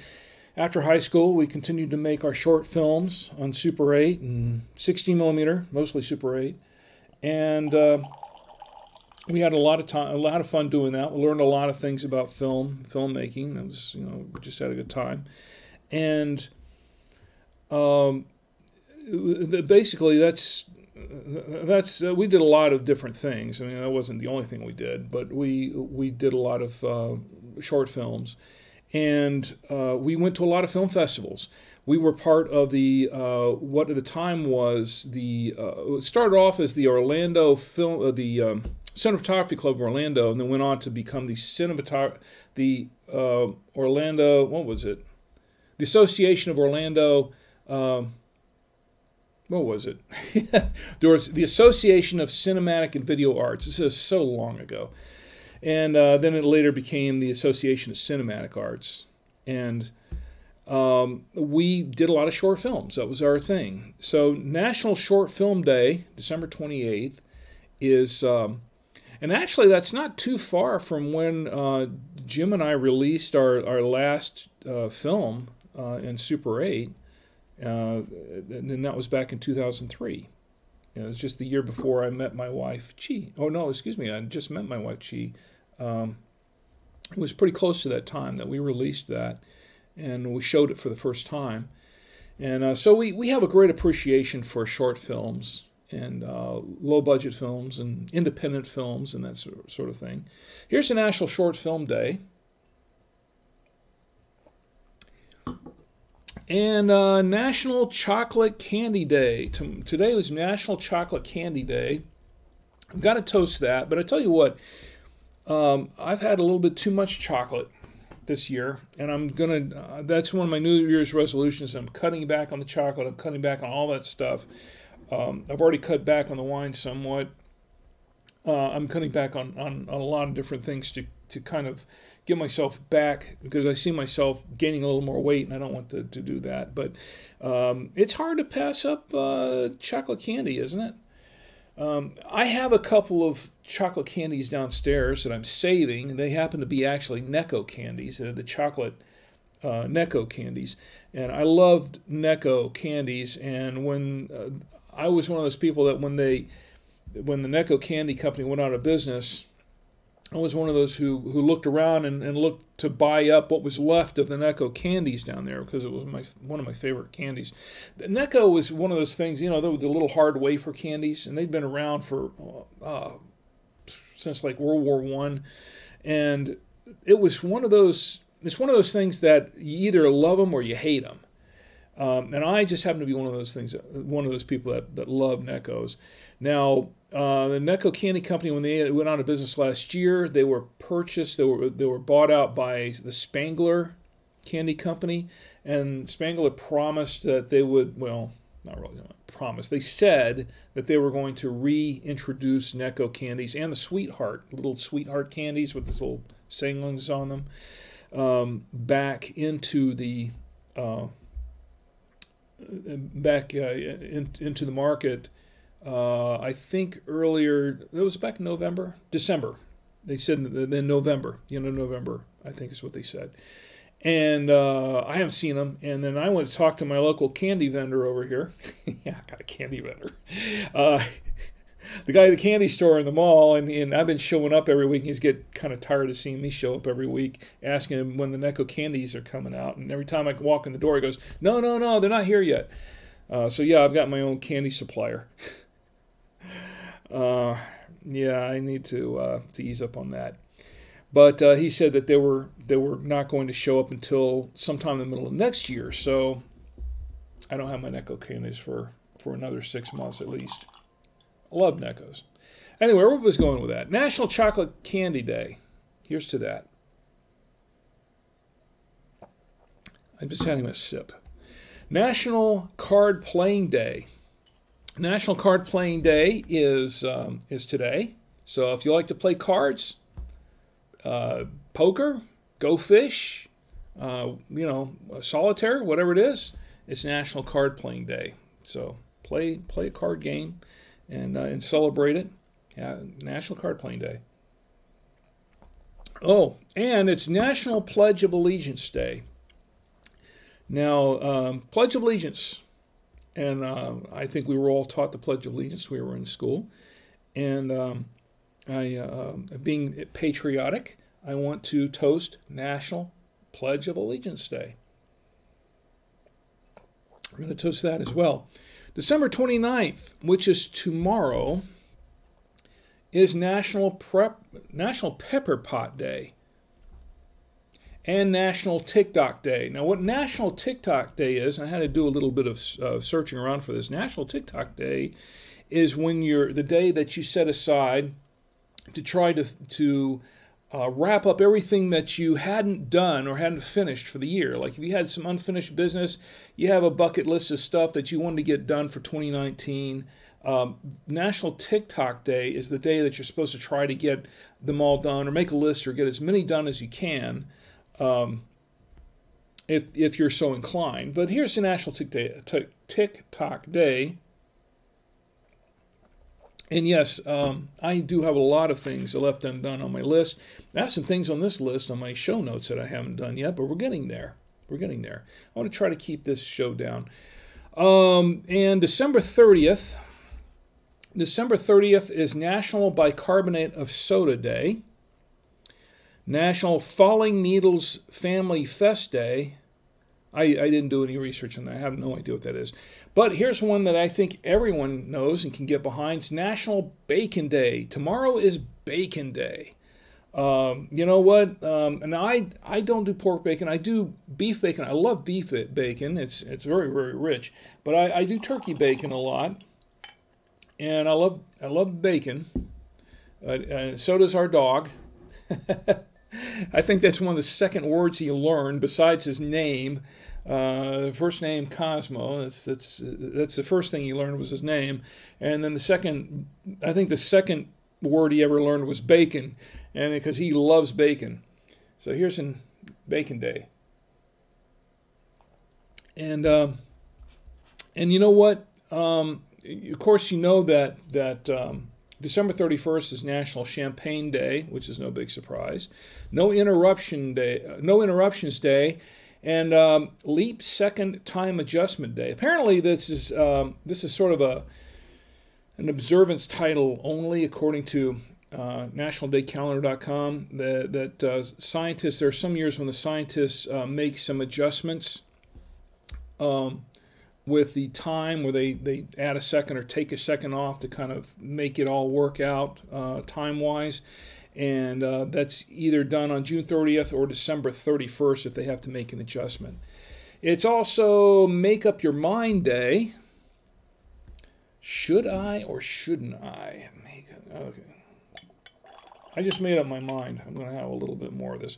after high school we continued to make our short films on Super 8 and 16 millimeter, mostly Super 8, and uh, we had a lot of time, a lot of fun doing that. We learned a lot of things about film, filmmaking. It was, you know, we just had a good time, and um, basically that's that's uh, we did a lot of different things. I mean, that wasn't the only thing we did, but we we did a lot of uh, short films, and uh, we went to a lot of film festivals. We were part of the uh, what at the time was the uh, it started off as the Orlando film uh, the um, Cinematography Club of Orlando, and then went on to become the cinematography the Orlando what was it the Association of Orlando. Um, what was it? there was the Association of Cinematic and Video Arts. This is so long ago. And uh, then it later became the Association of Cinematic Arts. And um, we did a lot of short films. That was our thing. So, National Short Film Day, December 28th, is. Um, and actually, that's not too far from when uh, Jim and I released our, our last uh, film uh, in Super 8. Uh, and that was back in 2003. You know, it was just the year before I met my wife, Chi. Oh, no, excuse me, I just met my wife, Chi. Um, it was pretty close to that time that we released that and we showed it for the first time. And uh, so we, we have a great appreciation for short films and uh, low budget films and independent films and that sort of thing. Here's the National Short Film Day. And uh, National Chocolate Candy Day. Today was National Chocolate Candy Day. I've got to toast that, but I tell you what, um, I've had a little bit too much chocolate this year, and I'm gonna. Uh, that's one of my New Year's resolutions. I'm cutting back on the chocolate. I'm cutting back on all that stuff. Um, I've already cut back on the wine somewhat. Uh, I'm cutting back on, on, on a lot of different things to to kind of get myself back because I see myself gaining a little more weight and I don't want to, to do that. But um, it's hard to pass up uh, chocolate candy, isn't it? Um, I have a couple of chocolate candies downstairs that I'm saving. They happen to be actually Necco candies, the chocolate uh, Necco candies. And I loved Necco candies. And when uh, I was one of those people that when they, when the Necco Candy Company went out of business, I was one of those who, who looked around and, and looked to buy up what was left of the Necco candies down there because it was my one of my favorite candies. The Necco was one of those things, you know, the, the little hard wafer candies, and they'd been around for uh, since like World War One, and it was one of those. It's one of those things that you either love them or you hate them. Um, and I just happen to be one of those things, one of those people that, that love Neccos. Now, uh, the Necco Candy Company, when they went out of business last year, they were purchased, they were, they were bought out by the Spangler Candy Company. And Spangler promised that they would, well, not really promised, they said that they were going to reintroduce Necco candies and the Sweetheart, little Sweetheart candies with this little sayings on them, um, back into the uh, back uh, in, into the market uh, I think earlier, it was back in November, December. They said then November, you know, November, I think is what they said. And uh, I haven't seen them. And then I went to talk to my local candy vendor over here. yeah, I got a candy vendor. The guy at the candy store in the mall, and, and I've been showing up every week. He's get kind of tired of seeing me show up every week, asking him when the Necco candies are coming out. And every time I walk in the door, he goes, "No, no, no, they're not here yet." Uh, so yeah, I've got my own candy supplier. Uh, yeah, I need to uh, to ease up on that. But uh, he said that they were they were not going to show up until sometime in the middle of next year. So I don't have my Necco candies for for another six months at least. Love Necco's. Anyway, where was going with that? National Chocolate Candy Day. Here's to that. I'm just having a sip. National Card Playing Day. National Card Playing Day is um, is today. So if you like to play cards, uh, poker, go fish, uh, you know, solitaire, whatever it is, it's National Card Playing Day. So play play a card game and uh, and celebrate it. Yeah, National Card Playing Day. Oh, and it's National Pledge of Allegiance Day. Now, um, Pledge of Allegiance, and uh, I think we were all taught the Pledge of Allegiance. When we were in school, and um, I, uh, being patriotic, I want to toast National Pledge of Allegiance Day. We're going to toast that as well. December 29th, which is tomorrow, is National Prep National Pepper Pot Day and National Tick Tock Day. Now, what National Tick Tock Day is, I had to do a little bit of uh, searching around for this. National Tick Tock Day is when you're the day that you set aside to try to to uh, wrap up everything that you hadn't done or hadn't finished for the year. Like if you had some unfinished business, you have a bucket list of stuff that you wanted to get done for 2019. Um, National Tick Tock Day is the day that you're supposed to try to get them all done or make a list or get as many done as you can. Um, if, if you're so inclined. But here's the National Tick Tock Day. And yes, um, I do have a lot of things left undone on my list. I have some things on this list on my show notes that I haven't done yet, but we're getting there. We're getting there. I want to try to keep this show down. Um, and December 30th, December 30th is National Bicarbonate of Soda Day, National Falling Needles Family Fest Day, I, I didn't do any research on that. I have no idea what that is. But here's one that I think everyone knows and can get behind. It's National Bacon Day. Tomorrow is Bacon Day. Um, you know what? Um, and I I don't do pork bacon. I do beef bacon. I love beef bacon. It's it's very very rich. But I, I do turkey bacon a lot, and I love I love bacon. Uh, and so does our dog. I think that's one of the second words he learned besides his name. Uh, first name Cosmo. That's that's that's the first thing he learned was his name, and then the second, I think the second word he ever learned was bacon, and because he loves bacon. So here's an Bacon Day, and um, and you know what? Um, of course, you know that that. Um, December 31st is National Champagne Day, which is no big surprise. No interruption day, no interruptions day, and um, leap second time adjustment day. Apparently, this is um, this is sort of a an observance title only, according to uh, NationalDayCalendar.com. That, that uh, scientists there are some years when the scientists uh, make some adjustments um, with the time, where they they add a second or take a second off to kind of make it all work out uh, time wise and uh, that's either done on June 30th or December 31st if they have to make an adjustment. It's also Make Up Your Mind Day. Should I or shouldn't I make? Okay. I just made up my mind. I'm going to have a little bit more of this.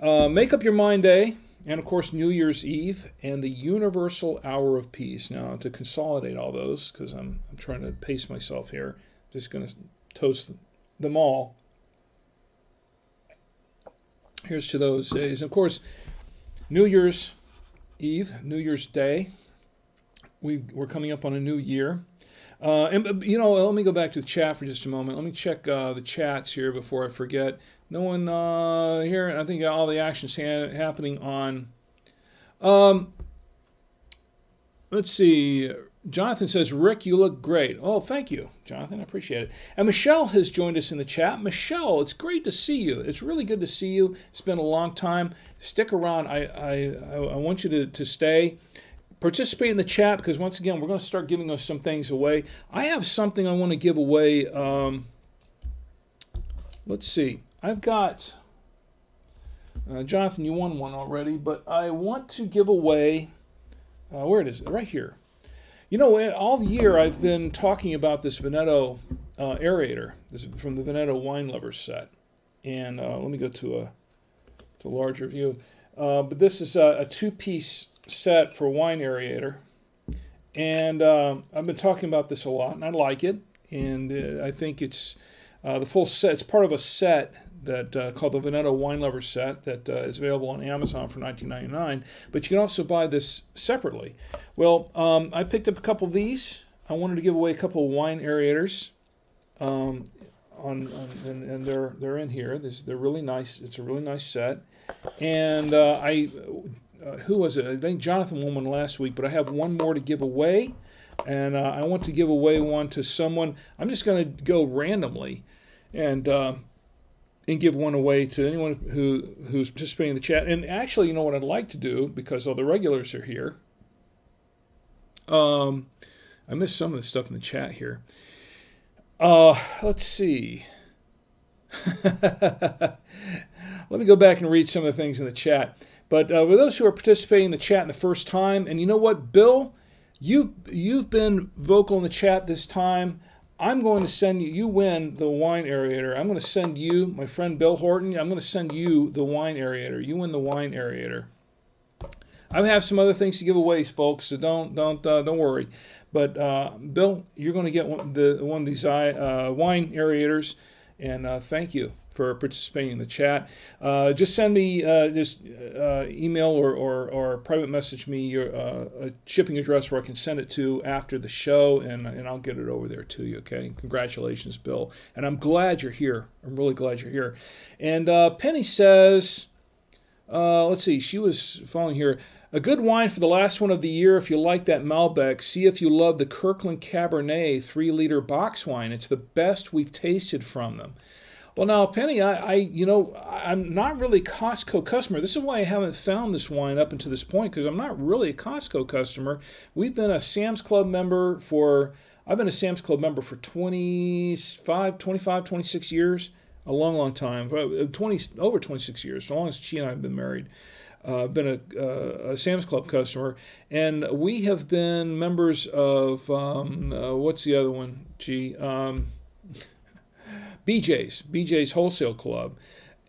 Uh, make Up Your Mind Day, and of course, New Year's Eve, and the Universal Hour of Peace. Now, to consolidate all those, because I'm, I'm trying to pace myself here, I'm just going to toast them all here's to those days. Of course, New Year's Eve, New Year's Day, we, we're coming up on a new year. Uh, and, you know, let me go back to the chat for just a moment. Let me check uh, the chats here before I forget. No one uh, here, I think all the actions ha happening on. Um, let's see. Jonathan says, Rick, you look great. Oh, thank you, Jonathan. I appreciate it. And Michelle has joined us in the chat. Michelle, it's great to see you. It's really good to see you. It's been a long time. Stick around. I, I, I want you to, to stay. Participate in the chat because, once again, we're going to start giving us some things away. I have something I want to give away. Um, let's see. I've got, uh, Jonathan, you won one already, but I want to give away, uh, where it is, right here. You know, eh, all year I've been talking about this Veneto uh, aerator. This is from the Veneto Wine Lovers set. And uh, let me go to a, to larger view. Uh, but this is a, a two-piece set for wine aerator. And um, I've been talking about this a lot, and I like it. And uh, I think it's the full set. It's part of a set that uh, called the Veneto Wine Lover set that uh, is available on Amazon for 19.99. But you can also buy this separately. Well, um, I picked up a couple of these. I wanted to give away a couple of wine aerators. Um, on, on and, and, they're they're in here. This, they're really nice. It's a really nice set. And uh, I, uh, who was it? I think Jonathan Woman last week. But I have one more to give away, and uh, I want to give away one to someone. I'm just going to go randomly, and uh, and give one away to anyone who who's participating in the chat. And actually, you know what I'd like to do because all the regulars are here. Um, I missed some of the stuff in the chat here. Uh, let's see. Let me go back and read some of the things in the chat. But uh, for those who are participating in the chat in the first time, and you know what, Bill, you've you've been vocal in the chat this time. I'm going to send you, you win the wine aerator. I'm going to send you, my friend Bill Horton, I'm going to send you the wine aerator. You win the wine aerator. I have some other things to give away, folks, so don't don't uh, don't worry. But uh, Bill, you're going to get one, the, one of these uh, wine aerators, and uh, thank you for participating in the chat. Uh, just send me uh, just uh, email or, or, or private message me your uh, shipping address where I can send it to after the show, and, and I'll get it over there to you. Okay, congratulations, Bill, and I'm glad you're here. I'm really glad you're here. And uh, Penny says, uh, let's see, she was following here. A good wine for the last one of the year if you like that Malbec. See if you love the Kirkland Cabernet 3 liter box wine. It's the best we've tasted from them. Well, now, Penny, I, I, you know, I'm not really Costco customer. This is why I haven't found this wine up until this point because I'm not really a Costco customer. We've been a Sam's Club member for, I've been a Sam's Club member for 25, 25, 26 years, a long, long time, 20, over 26 years, so long as she and I have been married. Uh, been a, uh, a, Sam's Club customer, and we have been members of um, uh, what's the other one? Gee, um, BJ's, BJ's Wholesale Club.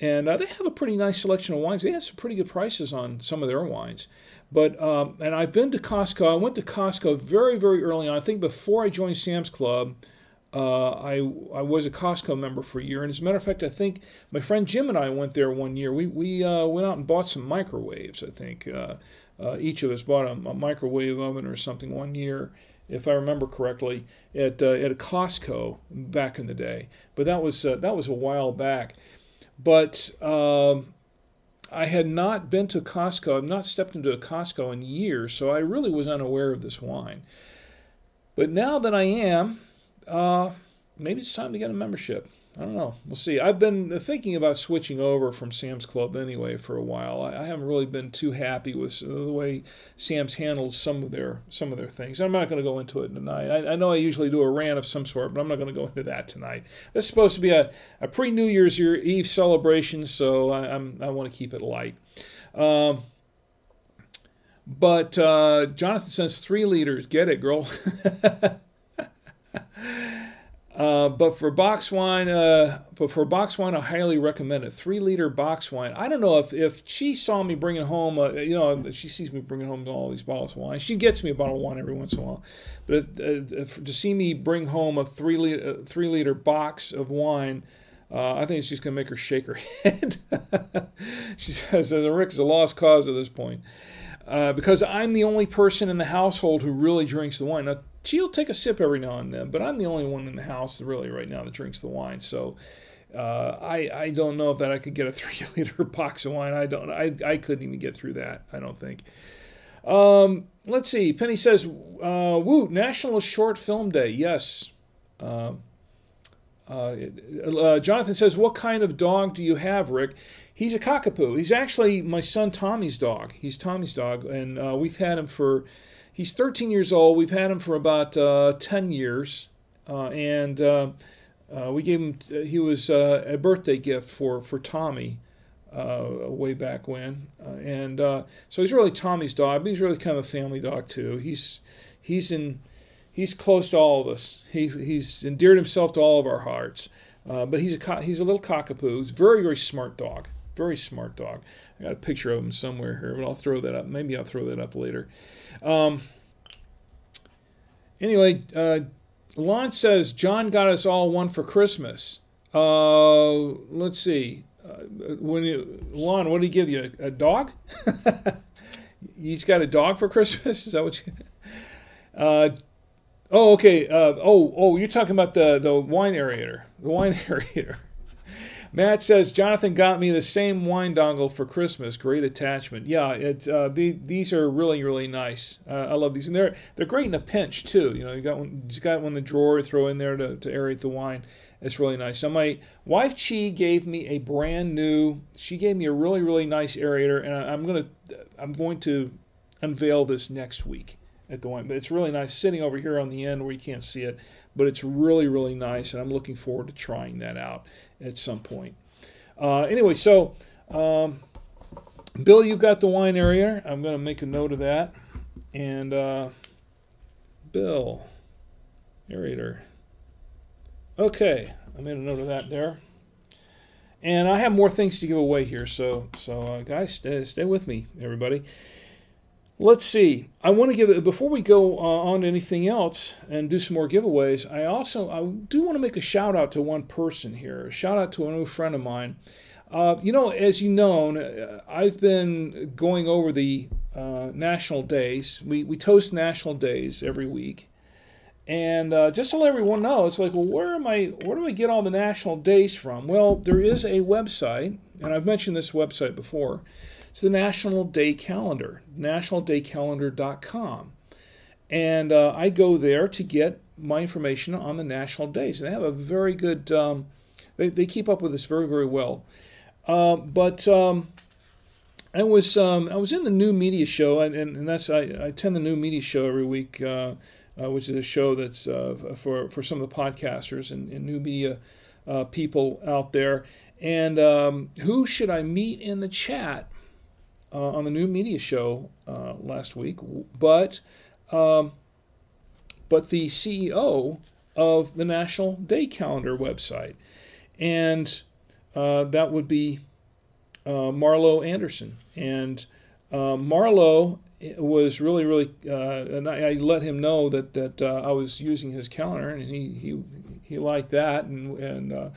And uh, they have a pretty nice selection of wines. They have some pretty good prices on some of their wines. But, um, and I've been to Costco. I went to Costco very, very early on. I think before I joined Sam's Club, uh, I, I was a Costco member for a year. And as a matter of fact, I think my friend Jim and I went there one year. We, we uh, went out and bought some microwaves, I think. Uh, uh, each of us bought a, a microwave oven or something one year if I remember correctly, at uh, at a Costco back in the day. But that was uh, that was a while back. But um, I had not been to Costco. I've not stepped into a Costco in years, so I really was unaware of this wine. But now that I am, uh, maybe it's time to get a membership. I don't know. We'll see. I've been thinking about switching over from Sam's Club anyway for a while. I, I haven't really been too happy with the way Sam's handled some of their some of their things. I'm not going to go into it tonight. I, I, know I usually do a rant of some sort, but I'm not going to go into that tonight. This is supposed to be a, a pre New Year's Eve celebration, so I, am I want to keep it light. Um, but uh, Jonathan says three liters. Get it, girl. Uh, but for box wine, uh, but for box wine, I highly recommend it. Three liter box wine. I don't know if, if she saw me bringing home, uh, you know, she sees me bringing home all these bottles of wine. She gets me a bottle of wine every once in a while, but if, uh, if, to see me bring home a three liter uh, three liter box of wine. I think it's just going to make her shake her head. she says, Rick's a lost cause at this point. because I'm the only person in the household who really drinks the wine. Now, she'll take a sip every now and then, but I'm the only one in the house really right now that drinks the wine. So uh, I I don't know if that I could get a three liter box of wine. I don't. I I couldn't even get through that. I don't think. Um, let's see. Penny says, uh, "Woo! National Short Film Day. Yes." Uh, uh, uh, Jonathan says, "What kind of dog do you have, Rick?" He's a cockapoo. He's actually my son Tommy's dog. He's Tommy's dog, and uh, we've had him for He's 13 years old. We've had him for about uh, 10 years, uh, and we gave him. He was a birthday gift for for Tommy. way back when, and so he's really Tommy's dog. But he's really kind of a family dog too. He's he's in he's close to all of us. He he's endeared himself to all of our hearts. Uh, but he's a he's a little cockapoo. He's a very very smart dog. Very smart dog. I got a picture of him somewhere here, but I'll throw that up. Maybe I'll throw that up later. Um, anyway, uh, Lon says John got us all one for Christmas. Uh, let's see. Uh, when you, Lon, what did he give you? A, a dog? He's got a dog for Christmas. Is that what you? Oh, okay. Uh, oh, oh, you're talking about the the wine aerator. The wine aerator. Matt says Jonathan got me the same wine dongle for Christmas. Great attachment. Yeah, it uh, the, these are really really nice. Uh, I love these, and they're they're great in a pinch too. You know, you got one, you got one in the drawer, throw in there to, to aerate the wine. It's really nice. Now my wife Chi gave me a brand new. She gave me a really really nice aerator, and I, I'm gonna I'm going to unveil this next week at the wine. But it's really nice sitting over here on the end where you can't see it, but it's really, really nice, and I'm looking forward to trying that out at some point. Uh, anyway, so um, Bill, you've got the wine area. I'm going to make a note of that. And uh, Bill, aerator. Okay, I made a note of that there. And I have more things to give away here, so so uh, guys, stay, stay with me, everybody. Let's see. I want to give it before we go uh, on to anything else and do some more giveaways. I also I do want to make a shout out to one person here. A shout out to a new friend of mine. Uh, you know, as you know, uh, I've been going over the uh, national days. We we toast national days every week, and uh, just to let everyone know, it's like, well, where am I? Where do I get all the national days from? Well, there is a website, and I've mentioned this website before. It's the National Day Calendar, nationaldaycalendar.com. And uh, I go there to get my information on the national days. And they have a very good, um, they, they keep up with this very, very well. Uh, but um, I was um, I was in the new media show, and, and, and that's I, I, attend the new media show every week, uh, uh, which is a show that's uh, for for some of the podcasters and, and new media uh, people out there. And um, who should I meet in the chat? Uh, on the new media show uh, last week, but um, but the CEO of the National Day Calendar website, and uh, that would be uh, Marlo Anderson. And uh, Marlo was really, really, and I, I, let him know that that I was using his calendar, and he he he liked that, and and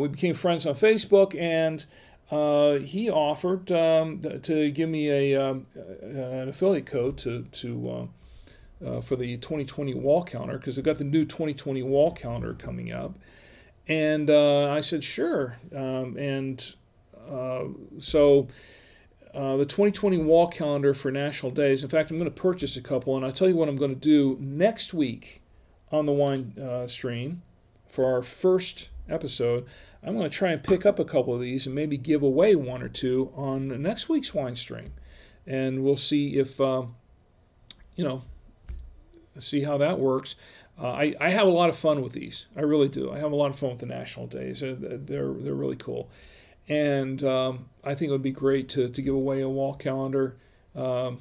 we became friends on Facebook, and uh, he offered um, to give me a um, an affiliate code to to uh, uh, for the 2020 wall calendar because I got the new 2020 wall calendar coming up, and uh, I said sure, um, and uh, so. Uh, the 2020 wall calendar for national days. In fact, I'm going to purchase a couple, and I'll tell you what I'm going to do next week on the wine stream for our first episode. I'm going to try and pick up a couple of these and maybe give away one or two on next week's wine stream. And we'll see if, uh, you know, see how that works. Uh, I, I have a lot of fun with these. I really do. I have a lot of fun with the national days. They're, they're, they're really cool. And um, I think it would be great to, to give away a wall calendar. Um,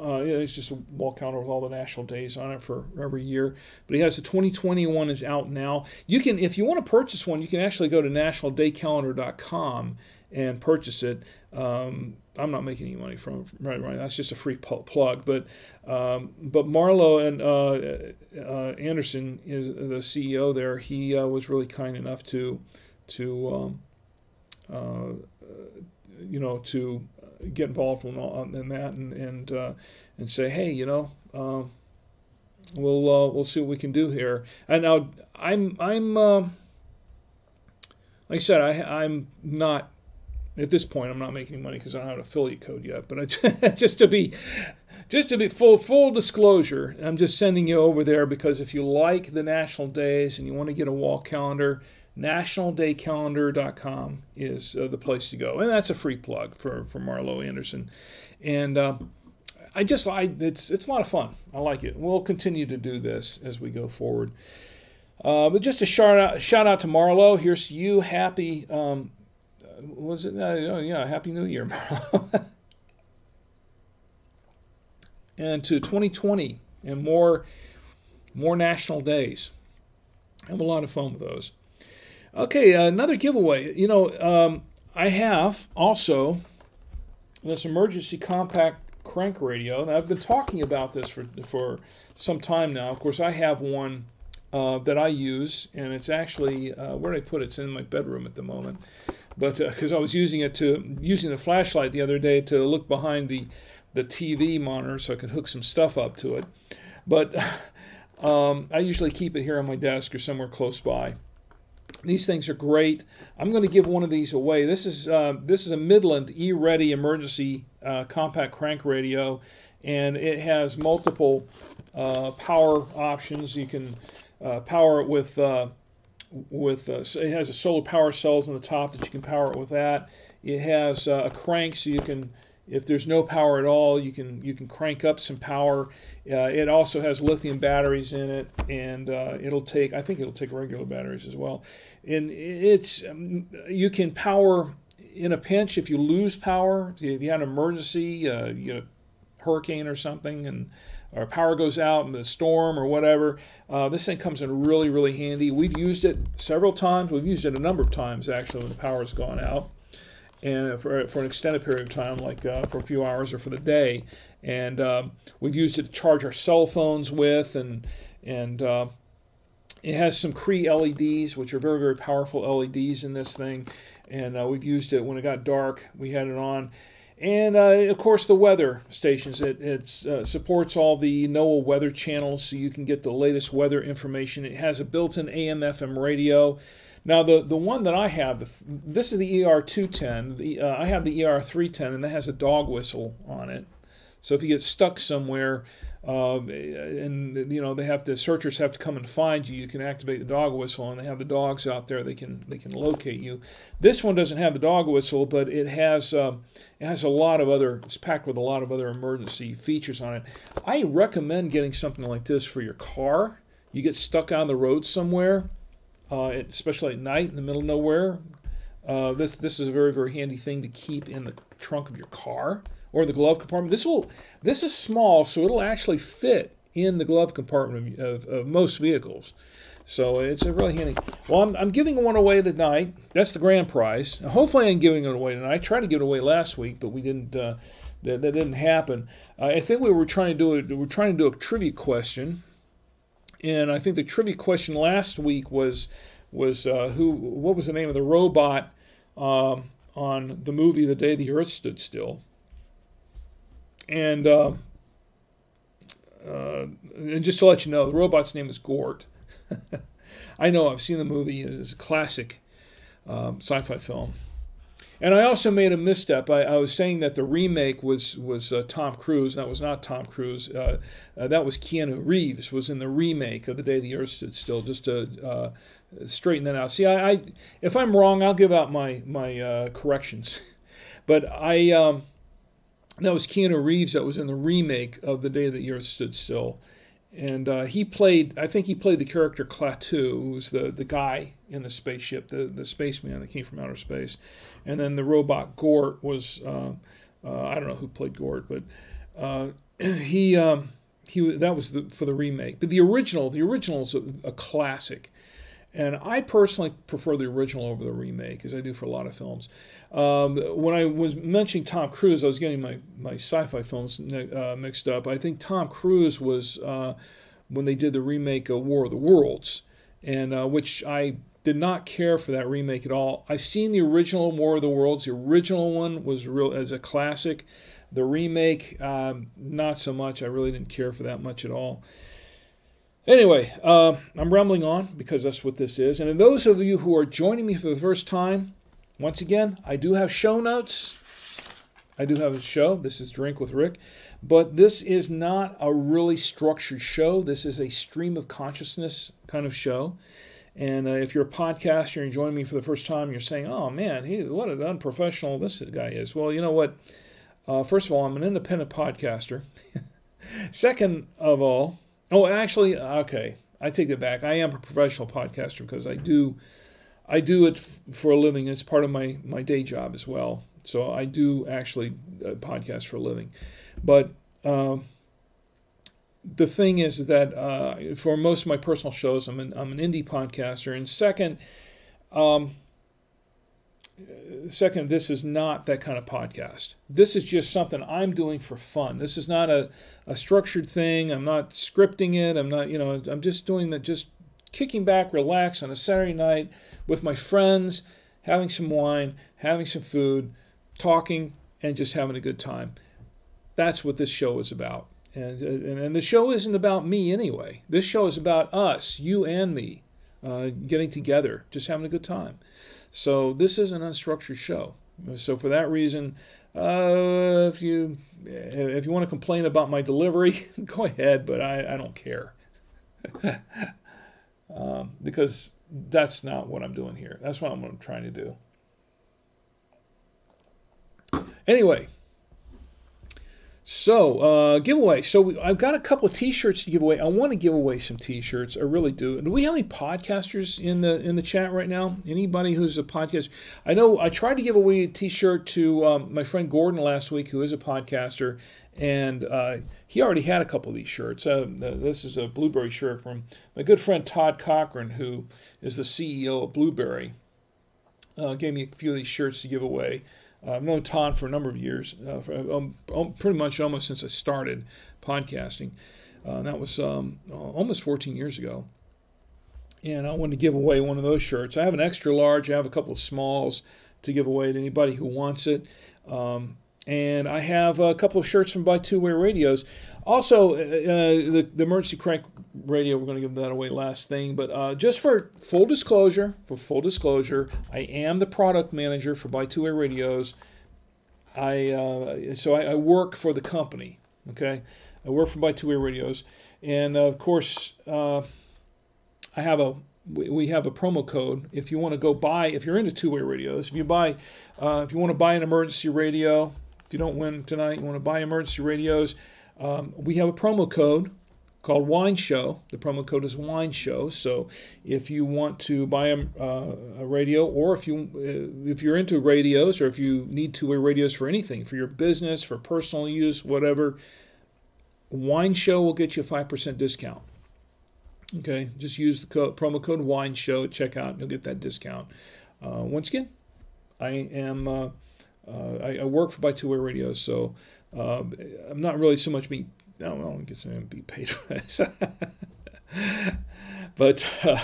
uh, yeah, it's just a wall calendar with all the national days on it for every year. But he has the 2021 is out now. You can, if you want to purchase one, you can actually go to nationaldaycalendar.com and purchase it. Um, I'm not making any money from right, right. That's just a free plug. But um, but Marlo and uh, uh, Anderson is the CEO there. He uh, was really kind enough to to um, uh, you know to get involved in, in that and and uh, and say, hey, you know, uh, we'll we'll see what we can do here. And now I'm I'm uh, like I said, I I'm not at this point. I'm not making money because I don't have an affiliate code yet. But I, just to be just to be full full disclosure, I'm just sending you over there because if you like the national days and you want to get a wall calendar nationaldaycalendar.com is uh, the place to go, and that's a free plug for for Marlo Anderson. And uh, I just I it's it's a lot of fun. I like it. We'll continue to do this as we go forward. Uh, but just a shout out, shout out to Marlo. Here's you. Happy um, was it? Uh, oh, yeah, Happy New Year. and to 2020 and more, more national days. Have a lot of fun with those. Okay, another giveaway. You know, um, I have also this emergency compact crank radio, and I've been talking about this for for some time now. Of course, I have one uh, that I use, and it's actually uh, where did I put it? It's in my bedroom at the moment. But because uh, I was using it to using the flashlight the other day to look behind the the TV monitor so I could hook some stuff up to it. But um, I usually keep it here on my desk or somewhere close by. These things are great. I'm going to give one of these away. This is uh, this is a Midland E-Ready emergency uh, compact crank radio, and it has multiple uh, power options. You can uh, power it with uh, with uh, it has a solar power cells on the top that you can power it with that. It has a crank so you can if there's no power at all, you can you can crank up some power. Uh, it also has lithium batteries in it, and uh, it'll take I think it'll take regular batteries as well. And it's um, you can power in a pinch if you lose power. If you have an emergency, uh, you know, hurricane or something, and our power goes out in the storm or whatever. Uh, this thing comes in really really handy. We've used it several times. We've used it a number of times actually when the power's gone out and for, for an extended period of time, like uh, for a few hours or for the day. And um, we've used it to charge our cell phones with, and and uh, it has some Cree LEDs, which are very very powerful LEDs in this thing. And uh, we've used it when it got dark. We had it on. And uh, of course, the weather stations. It, it uh, supports all the NOAA weather channels, so you can get the latest weather information. It has a built in AM FM radio. Now, the, the one that I have, this is the ER210. The, uh, I have the ER310, and that has a dog whistle on it. So if you get stuck somewhere, uh, and you know they have to searchers have to come and find you, you can activate the dog whistle, and they have the dogs out there. They can they can locate you. This one doesn't have the dog whistle, but it has uh, it has a lot of other. It's packed with a lot of other emergency features on it. I recommend getting something like this for your car. You get stuck on the road somewhere uh, especially at night in the middle of nowhere. Uh, this this is a very very handy thing to keep in the trunk of your car or the glove compartment. This will this is small, so it'll actually fit in the glove compartment of, of, most vehicles. So it's a really handy. Well, I'm, I'm giving one away tonight. That's the grand prize. Hopefully, I'm giving it away tonight. I tried to give it away last week, but we didn't. Uh, that, that didn't happen. Uh, I think we were trying to do it. We're trying to do a trivia question and I think the trivia question last week was was uh, who what was the name of the robot um, on the movie The Day the Earth Stood Still, and uh, uh, and just to let you know, the robot's name is Gort. I know I've seen the movie; it's a classic um, sci-fi film. And I also made a misstep. I, I was saying that the remake was was uh, Tom Cruise. That was not Tom Cruise. Uh, uh, that was Keanu Reeves. Was in the remake of The Day the Earth Stood Still. Just to uh, straighten that out. See, I, I, if I'm wrong, I'll give out my my uh, corrections. but I um, that was Keanu Reeves. That was in the remake of The Day the Earth Stood Still and uh, he played. I think he played the character Klaatu, who's the the guy in the spaceship, the the spaceman that came from outer space, and then the robot Gort was. Uh, uh, I don't know who played Gort, but uh, he um, he that was the, for the remake. But the original, the original is a, a classic. And I personally prefer the original over the remake, as I do for a lot of films. Um, when I was mentioning Tom Cruise, I was getting my, my sci fi films uh, mixed up. I think Tom Cruise was uh, when they did the remake of War of the Worlds, and uh, which I did not care for that remake at all. I've seen the original War of the Worlds. The original one was real as a classic. The remake, um, not so much. I really didn't care for that much at all. Anyway, uh, I'm rambling on because that's what this is. And those of you who are joining me for the first time, once again, I do have show notes. I do have a show. This is Drink with Rick. But this is not a really structured show. This is a stream of consciousness kind of show. And uh, if you're a podcaster and joining me for the first time, you're saying, oh man, he, what an unprofessional this guy is. Well, you know what? Uh, first of all, I'm an independent podcaster. Second of all, Oh, actually, okay. I take it back. I am a professional podcaster because I do I do it for a living. It's part of my my day job as well. So I do actually uh, podcast for a living, but. Uh, the thing is that uh, for most of my personal shows, I'm an, I'm an indie podcaster. And second, um, second, this is not that kind of podcast. This is just something I'm doing for fun. This is not a, a structured thing. I'm not scripting it. I'm not, you know, I'm just doing that, just kicking back, relax on a Saturday night with my friends, having some wine, having some food, talking, and just having a good time. That's what this show is about. And, and, and the show isn't about me anyway. This show is about us, you and me, uh, getting together, just having a good time. So this is an unstructured show. So for that reason, uh, if you if you want to complain about my delivery, go ahead, but I, I don't care. um, because that's not what I'm doing here. That's what I'm trying to do. Anyway, so, uh, giveaway. So, we, I've got a couple of T-shirts to give away. I want to give away some T-shirts. I really do. Do we have any podcasters in the in the chat right now? Anybody who's a podcast? I know I tried to give away a T-shirt to um, my friend Gordon last week, who is a podcaster, and uh, he already had a couple of these shirts. Uh, this is a Blubrry shirt from my good friend Todd Cochran, who is the CEO of Blubrry. Uh, gave me a few of these shirts to give away. Uh, I've known Todd for a number of years, uh, for, um, um, pretty much almost since I started podcasting. Uh, that was um, almost 14 years ago. And I wanted to give away one of those shirts. I have an extra large, I have a couple of smalls to give away to anybody who wants it. Um, and I have a couple of shirts from Buy Two Way Radios. Also, uh, uh, the, the emergency crank radio, we're going to give that away last thing. But uh, just for full disclosure, for full disclosure, I am the product manager for Buy Two Way Radios. I uh, so I, I, work for the company. Okay, I work for Buy Two Way Radios, and of course, uh, I have a we have a promo code if you want to go buy if you're into two-way radios if you buy uh, if you want to buy an emergency radio if you don't win tonight you want to buy emergency radios um, we have a promo code called Wine Show. The promo code is Wine Show. So if you want to buy a, uh, a radio, or if you uh, if you're into radios, or if you need two-way radios for anything, for your business, for personal use, whatever, Wine Show will get you a five percent discount. Okay, just use the code, promo code Wine Show at checkout, and you'll get that discount. Uh, once again, I am. Uh, uh, I, I, work for Buy Two Way Radios, so uh, I'm not really so much being. No, well, I guess I'm be paid for this. but uh,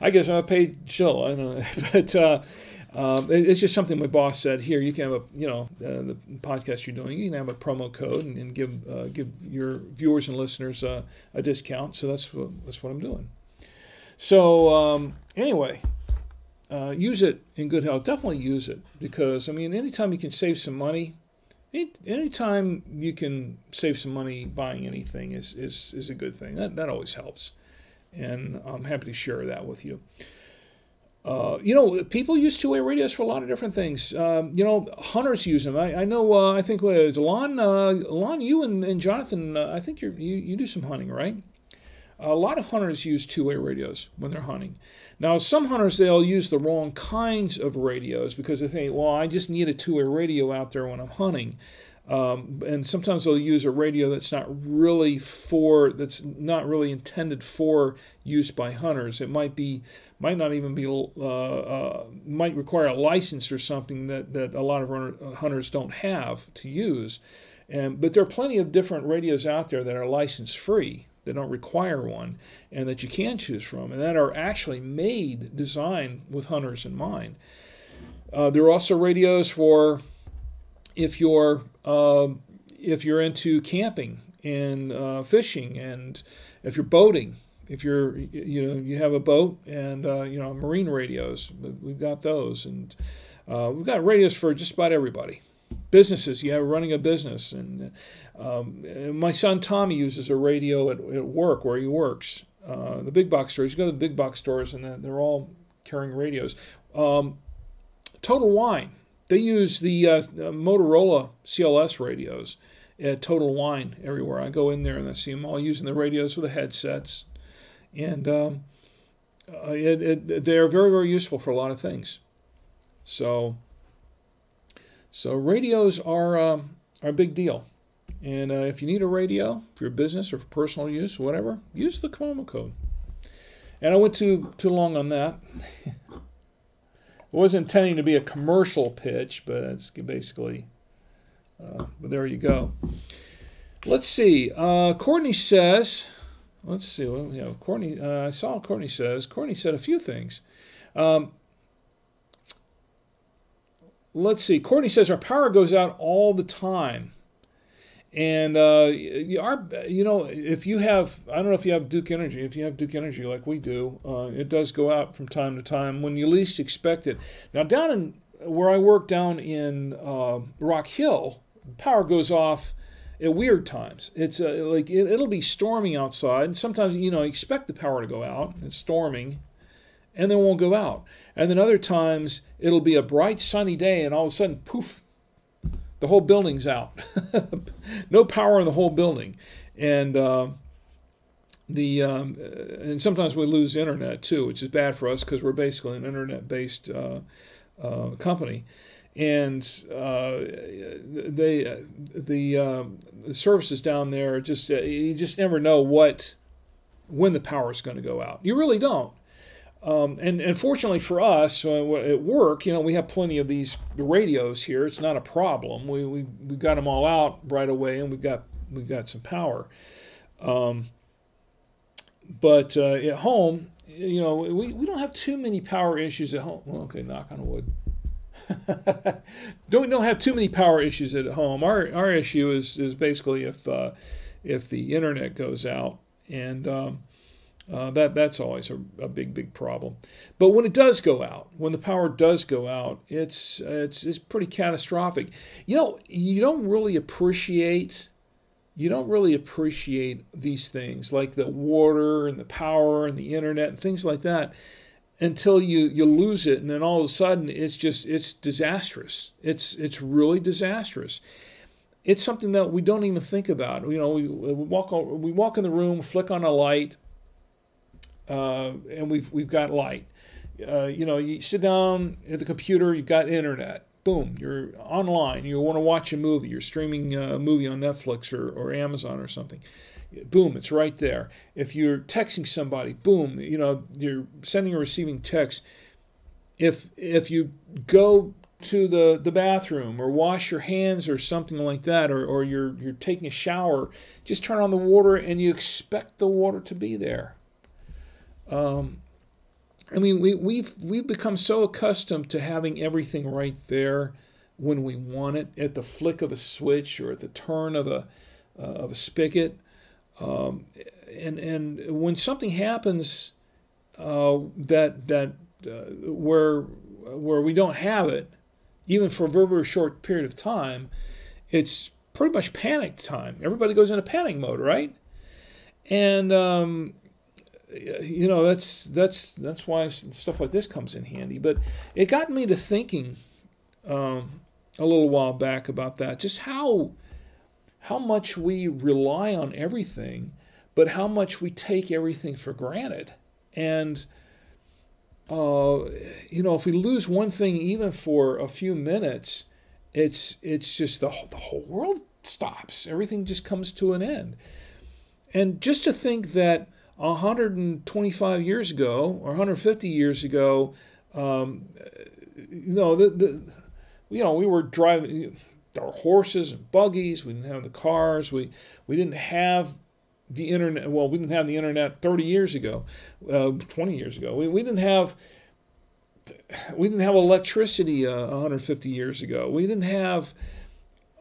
I guess I'm a paid shill. I don't know. But uh, um, it, it's just something my boss said. Here, you can have a you know uh, the podcast you're doing. You can have a promo code and, and give uh, give your viewers and listeners a discount. So that's what that's what I'm doing. So um, anyway, uh, use it in good health. Definitely use it because I mean, anytime you can save some money, any, anytime you can save some money buying anything is is is a good thing. That that always helps, and I'm happy to share that with you. Uh, you know, people use two-way radios for a lot of different things. Um, you know, hunters use them. I, I know. Uh, I think uh, Lon, uh, Lon, you and, and Jonathan. Uh, I think you you do some hunting, right? A lot of hunters use two-way radios when they're hunting. Now, some hunters, they'll use the wrong kinds of radios because they think, well, I just need a two-way radio out there when I'm hunting. Um, and sometimes they'll use a radio that's not really for that's not really intended for use by hunters. It might be might not even be uh, uh, might require a license or something that that a lot of uh, hunters don't have to use. And but there are plenty of different radios out there that are license free that don't require one and that you can choose from and that are actually made, designed with hunters in mind. Uh, there are also radios for if you're uh, if you're into camping and uh, fishing and if you're boating if you're you know you have a boat and uh, you know marine radios we've got those and uh, we've got radios for just about everybody businesses. Yeah, running a business, and um, my son Tommy uses a radio at, at work where he works. Uh, the big box stores. You go to the big box stores, and they're all carrying radios. Um, Total Wine. They use the uh, Motorola CLS radios at Total Wine everywhere. I go in there and I see them all using the radios with the headsets. And um, uh, it, it, they are very very useful for a lot of things. So so radios are uh, are a big deal. And uh, if you need a radio for your business or for personal use, whatever, use the promo code. And I went too too long on that. it wasn't intending to be a commercial pitch, but it's basically. Uh, but there you go. Let's see. Uh, Courtney says. Let's see. Well, you know, Courtney. Uh, I saw Courtney says. Courtney said a few things. Um, let's see. Courtney says our power goes out all the time. And uh, you are, you know, if you have, I don't know if you have Duke Energy. If you have Duke Energy like we do, uh, it does go out from time to time when you least expect it. Now, down in where I work down in uh, Rock Hill, power goes off at weird times. It's uh, like it, will be storming outside, and sometimes you know expect the power to go out. It's storming, and then won't go out. And then other times it'll be a bright sunny day, and all of a sudden, poof, the whole building's out. no power in the whole building, and uh, the um, and sometimes we lose internet too, which is bad for us because we're basically an internet-based uh, uh, company, and uh, they the um, the services down there just uh, you just never know what when the power is going to go out. You really don't. Um, and, and fortunately for us uh, at work, you know, we have plenty of these radios here. It's not a problem. We, we, we got them all out right away, and we've got we've got some power. Um, but uh, at home, you know, we, we don't have too many power issues at home. Well, okay, knock on wood. don't don't have too many power issues at home. Our our issue is is basically if uh, if the internet goes out and um, uh, that that's always a, a, big big problem. But when it does go out, when the power does go out, it's it's it's pretty catastrophic. You know, you don't really appreciate you don't really appreciate these things like the water and the power and the internet and things like that until you you lose it and then all of a sudden it's just it's disastrous. It's it's really disastrous it's something that we don't even think about. You know, we, we walk we walk in the room, flick on a light, uh, and we've we've got light. Uh, you know, you sit down at the computer, you've got internet. Boom, you're online. You want to watch a movie. You're streaming a movie on Netflix or, or Amazon or something. Boom, it's right there. If you're texting somebody, boom, you know, you're sending or receiving text. If if you go to the, the bathroom or wash your hands or something like that, or, or you're you're taking a shower, just turn on the water and you expect the water to be there. Um, I mean, we, we've we've become so accustomed to having everything right there when we want it, at the flick of a switch or at the turn of a uh, of a spigot. Um, and and when something happens uh, that that uh, where where we don't have it, even for a very very short period of time, it's pretty much panic time. Everybody goes into panic mode, right? And um, you know that's that's that's why stuff like this comes in handy. But it got me to thinking um, a little while back about that, just how how much we rely on everything, but how much we take everything for granted. And uh, you know, if we lose one thing even for a few minutes, it's it's just the the whole world stops. Everything just comes to an end. And just to think that 125 years ago or 150 years ago, um, you know, the, the, you know, we were driving our horses and buggies. We didn't have the cars. We we didn't have the internet. Well, we didn't have the internet 30 years ago, uh, 20 years ago. We, we didn't have we didn't have electricity uh, 150 years ago. We didn't have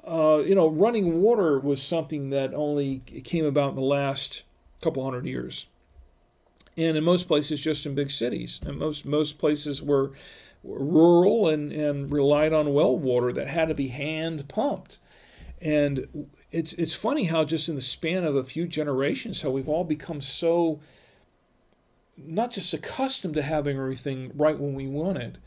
uh, you know running water was something that only came about in the last couple hundred years. And in most places, just in big cities. And most, most places were, rural and, and relied on well water that had to be hand pumped. And it's, it's funny how, just in the span of a few generations, how we've all become so not just accustomed to having everything right when we want it,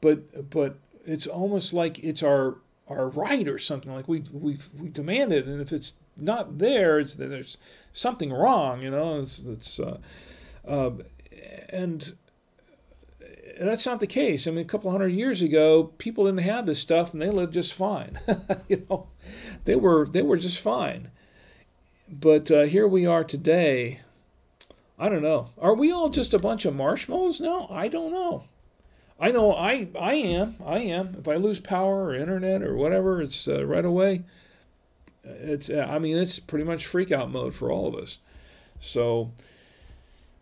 but, but it's almost like it's our our right or something like we we we demand it and if it's not there, there's something wrong. You know, it's, it's uh, uh, and that's not the case. I mean, a couple hundred years ago, people didn't have this stuff, and they lived just fine. you know, they were they were just fine. But uh, here we are today. I don't know. Are we all just a bunch of marshmallows now? I don't know. I know I I am. I am. If I lose power or internet or whatever, it's uh, right away. It's I mean it's pretty much freak out mode for all of us. So,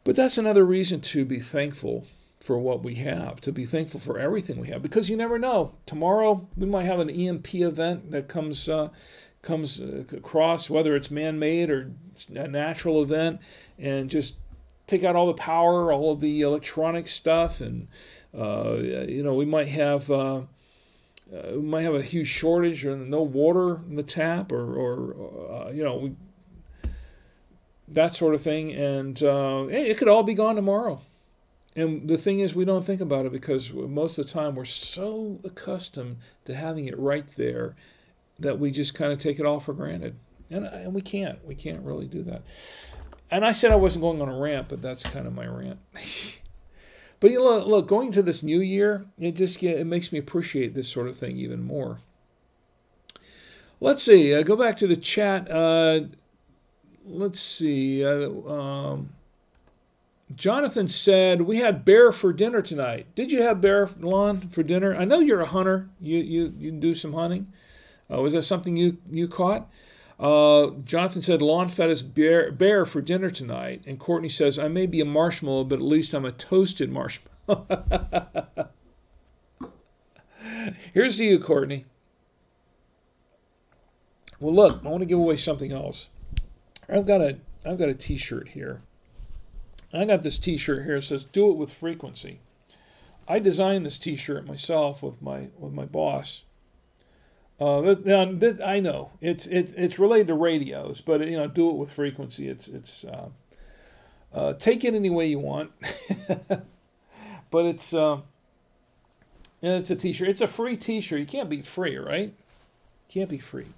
but that's another reason to be thankful for what we have, to be thankful for everything we have, because you never know. Tomorrow we might have an EMP event that comes uh, comes uh, across, whether it's man-made or a natural event, and just take out all the power, all of the electronic stuff, and uh, you know we might have. Uh, uh, we might have a huge shortage or no water in the tap or, or uh, you know we, that sort of thing and uh, it could all be gone tomorrow and the thing is, we don't think about it because most of the time we're so accustomed to having it right there that we just kind of take it all for granted. And, and we can't. We can't really do that. And I said I wasn't going on a rant, but that's kind of my rant. but you know, look, going to this new year, it just it makes me appreciate this sort of thing even more. Let's see. Uh, go back to the chat. Uh, let's see. Uh, um, Jonathan said, We had bear for dinner tonight. Did you have bear, Lon for dinner? I know you're a hunter. You, you, you do some hunting. Uh, was that something you, you caught? Uh, Jonathan said, Lon fed us bear, bear for dinner tonight. And Courtney says, I may be a marshmallow, but at least I'm a toasted marshmallow. Here's to you, Courtney. Well, look, I want to give away something else. I've got a I've got a T-shirt here. I got this T-shirt here. It says "Do it with frequency." I designed this T-shirt myself with my with my boss. Uh, now this, I know it's it, it's related to radios, but you know, do it with frequency. It's it's uh, uh, take it any way you want, but it's uh, and it's a T-shirt. It's a free T-shirt. You can't be free, right? Can't be free.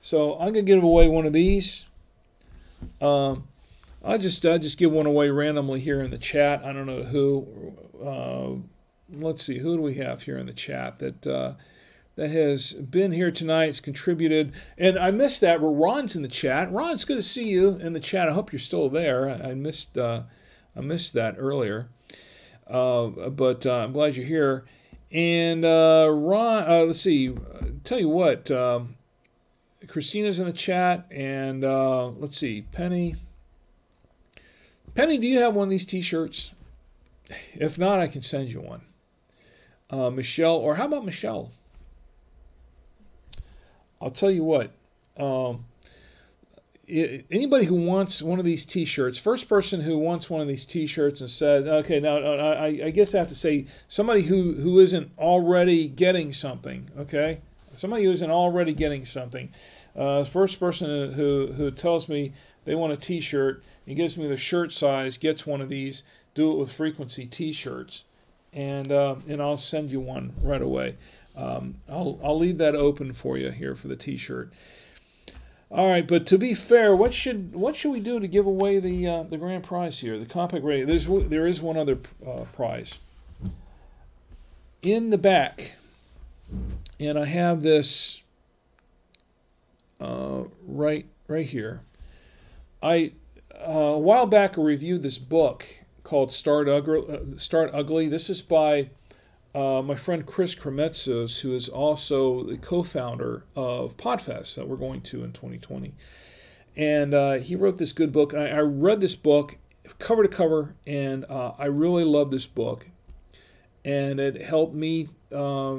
So I'm gonna give away one of these. Um, I'll just I'll just give one away randomly here in the chat. I don't know who. Uh, let's see, who do we have here in the chat that uh, that has been here tonight? It's contributed, and I missed that. But Ron's in the chat. Ron, it's good to see you in the chat. I hope you're still there. I missed uh, I missed that earlier, uh, but uh, I'm glad you're here. And uh, Ron, let's see. tell you what. Um, Christina's in the chat, and let's see, Penny. Penny, do you have one of these T-shirts? If not, I can send you one. Uh, Michelle, or how about Michelle? I'll tell you what. Um, anybody who wants one of these T-shirts, first person who wants one of these T-shirts and said, "Okay, now I, I guess I have to say somebody who who isn't already getting something." Okay, somebody who isn't already getting something. Uh, first person who who tells me they want a T-shirt and gives me the shirt size, gets one of these, do it with frequency t-shirts, and uh, and I'll send you one right away. Um, I'll I'll leave that open for you here for the t-shirt. All right, but to be fair, what should what should we do to give away the uh, the grand prize here? The compact radio. There's there is one other uh, prize in the back, and I have this uh, right right here. I uh, a while back I reviewed this book called Start Ugly. Uh, Start Ugly. This is by uh, my friend Chris Krimitsos, who is also the co-founder of Podfest that we're going to in 2020. And uh, he wrote this good book. I, I, read this book cover to cover, and uh, I really love this book. And it helped me uh,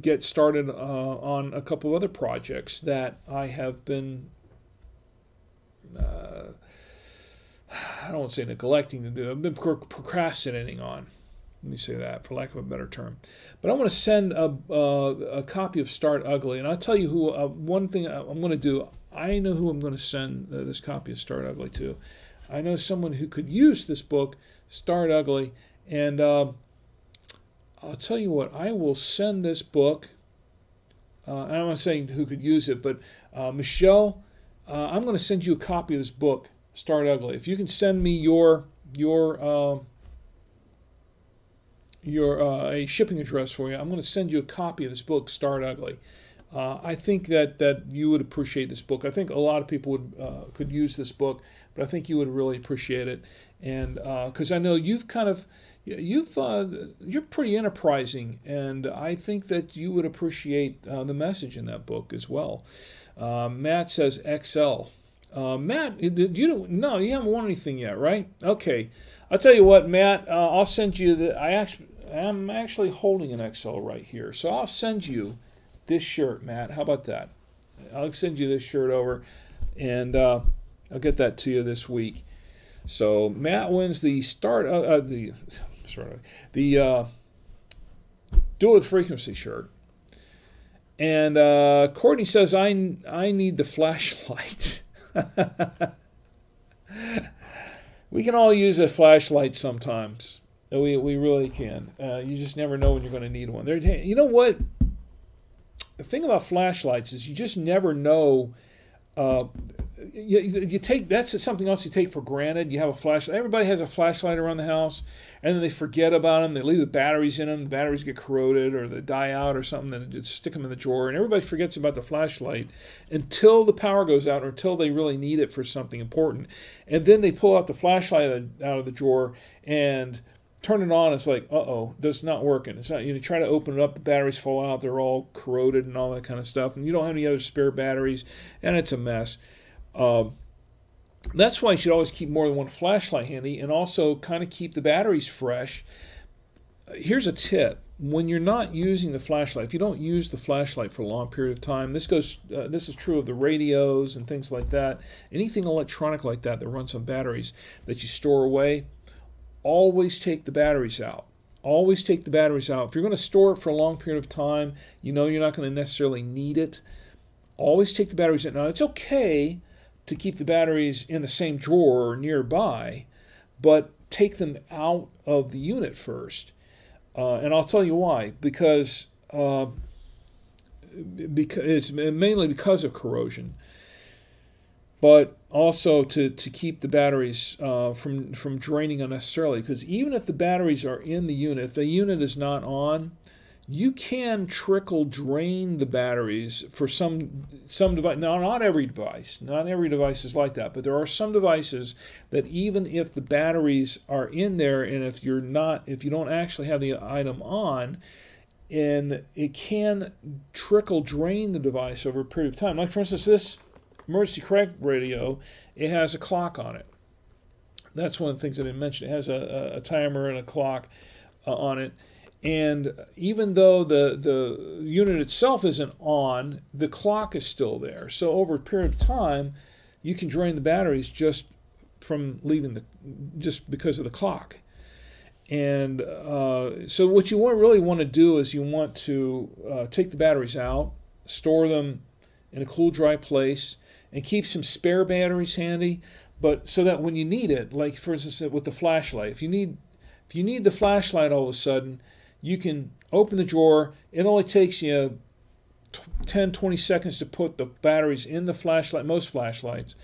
get started on a couple of other projects that I have been I don't want to say neglecting to do. I've been procrastinating on. Let me say that for lack of a better term. But I want to send a, a copy of Start Ugly, and I'll tell you who. Uh, one thing I'm going to do. I know who I'm going to send uh, this copy of Start Ugly to. I know someone who could use this book, Start Ugly, and uh, I'll tell you what. I will send this book. Uh, I'm not saying who could use it, but uh, Michelle, uh, I'm going to send you a copy of this book Start Ugly. If you can send me your your uh, your uh, a shipping address for you. I'm going to send you a copy of this book, Start Ugly. Uh, I think that that you would appreciate this book. I think a lot of people would uh, could use this book, but I think you would really appreciate it. And because uh, I know you've kind of you've uh, you're pretty enterprising, and I think that you would appreciate uh, the message in that book as well. Matt says XL. Matt, you don't no, you haven't won anything yet, right? Okay, I'll tell you what, Matt. I'll send you the. I actually I'm actually holding an XL right here, so I'll send you this shirt, Matt. How about that? I'll send you this shirt over, and uh, I'll get that to you this week. So Matt wins the start. Uh, uh, the sorry, the uh, with frequency shirt. And uh, Courtney says, I, I need the flashlight. we can all use a flashlight sometimes. We, we really can. Uh, you just never know when you're going to need one. There, you know what? the thing about flashlights is you just never know. Uh, you, you take that's something else you take for granted. You have a flashlight. Everybody has a flashlight around the house, and then they forget about them. They leave the batteries in them. The batteries get corroded or they die out or something. Then they just stick them in the drawer, and everybody forgets about the flashlight until the power goes out or until they really need it for something important. And then they pull out the flashlight out of the drawer and turn it on, it's like, uh oh, that's not working. It's not. You know, try to open it up, the batteries fall out, they're all corroded and all that kind of stuff, and you don't have any other spare batteries, and it's a mess. Um, that's why you should always keep more than one flashlight handy, and also kind of keep the batteries fresh. Here's a tip: when you're not using the flashlight, if you don't use the flashlight for a long period of time, this goes. Uh, this is true of the radios and things like that. Anything electronic like that that runs on batteries that you store away always take the batteries out. Always take the batteries out. If you're going to store it for a long period of time, you know you're not going to necessarily need it. Always take the batteries out. Now, it's okay to keep the batteries in the same drawer or nearby, but take them out of the unit first. Uh, and I'll tell you why. Because uh, because it's mainly because of corrosion but also to, to keep the batteries uh, from, from draining unnecessarily. Because even if the batteries are in the unit, if the unit is not on, you can trickle drain the batteries for some some device. Now, not every device, not every device is like that, but there are some devices that even if the batteries are in there, and if you're not, if you don't actually have the item on, and it can trickle drain the device over a period of time. Like for instance, this emergency correct radio, it has a clock on it. That's one of the things I didn't mention. It has a, a, a timer and a clock uh, on it. And even though the, the unit itself isn't on, the clock is still there. So over a period of time, you can drain the batteries just from leaving the, just because of the clock. And uh, so what you want, really want to do is you want to uh, take the batteries out, store them in a cool, dry place, and keep some spare batteries handy, but so that when you need it, like for instance uh, with the flashlight, if you need if you need the flashlight all of a sudden, you can open the drawer. It only takes you 10 20 seconds to put the batteries in the flashlight most flashlights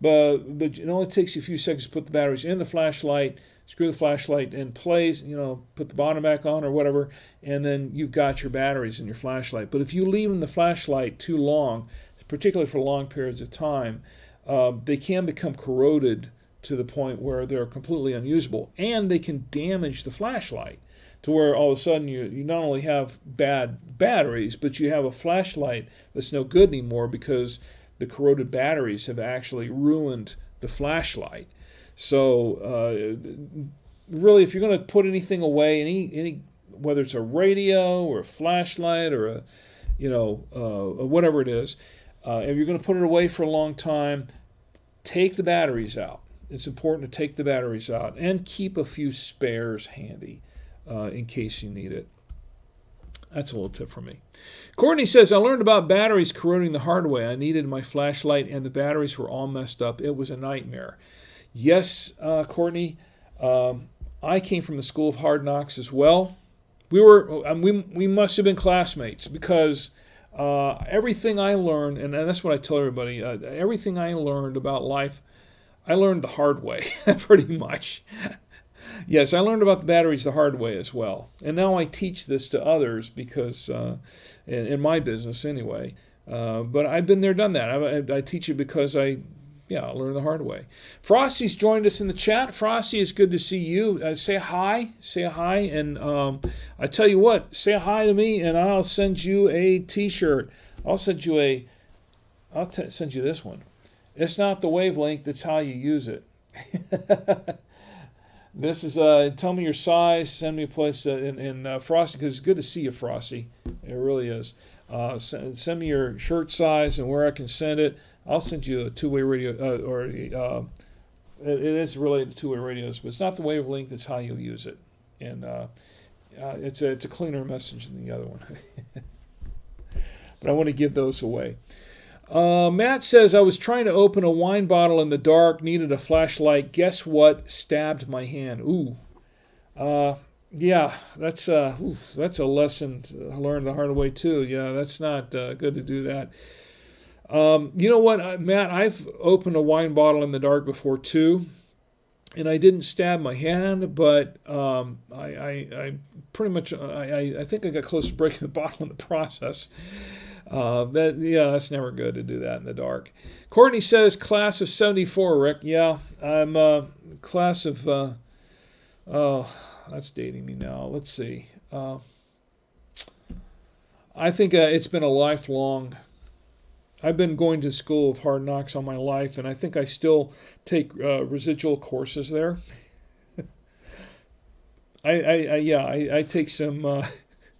but but it only takes you a few seconds to put the batteries in the flashlight screw the flashlight in place you know put the bottom back on or whatever and then you've got your batteries in your flashlight but if you leave in the flashlight too long particularly for long periods of time, uh, they can become corroded to the point where they're completely unusable, and they can damage the flashlight to where all of a sudden you, you not only have bad batteries, but you have a flashlight that's no good anymore because the corroded batteries have actually ruined the flashlight. So, uh, really, if you're going to put anything away, any any whether it's a radio or a flashlight or a you know uh, whatever it is, uh, if you're going to put it away for a long time, take the batteries out. It's important to take the batteries out and keep a few spares handy uh, in case you need it. That's a little tip for me. Courtney says, I learned about batteries corroding the hard way. I needed my flashlight and the batteries were all messed up. It was a nightmare. Yes, uh, Courtney, um, I came from the School of Hard Knocks as well. We were, um, we, we must have been classmates because uh, everything I learned, and, that's what I tell everybody, uh, everything I learned about life, I learned the hard way, pretty much. yes, I learned about the batteries the hard way as well, and now I teach this to others because uh, in, in, my business anyway. Uh, but I've been there, done that. I, I teach it because I yeah, I'll learn the hard way. Frosty's joined us in the chat. Frosty, it's good to see you. Uh, say hi, say hi, and um, I tell you what, say hi to me, and I'll send you a T-shirt. I'll send you a, I'll send you this one. It's not the wavelength; it's how you use it. this is uh, tell me your size. Send me a place uh, in, in uh, Frosty because it's good to see you, Frosty. It really is. Uh, send, send me your shirt size and where I can send it. I'll send you a two-way radio, uh, or uh, it is related to two-way radios, but it's not the wavelength; it's how you use it, and uh, uh, it's a it's a cleaner message than the other one. but I want to give those away. Uh, Matt says I was trying to open a wine bottle in the dark, needed a flashlight. Guess what? Stabbed my hand. Ooh. Uh, yeah, that's ooh, that's a lesson to learn the hard way too. Yeah, that's not good to do that. Um, you know what, Matt? I've opened a wine bottle in the dark before too, and I didn't stab my hand, but um, I, I, I, pretty much I, I think I got close to breaking the bottle in the process. Uh, that yeah, that's never good to do that in the dark. Courtney says class of '74. Rick, yeah, I'm uh, class of. Uh, oh, that's dating me now. Let's see. Uh, I think uh, it's been a lifelong I've been going to school of hard knocks all my life, and I think I still take uh, residual courses there. I, I, I, yeah, I, I take some, uh,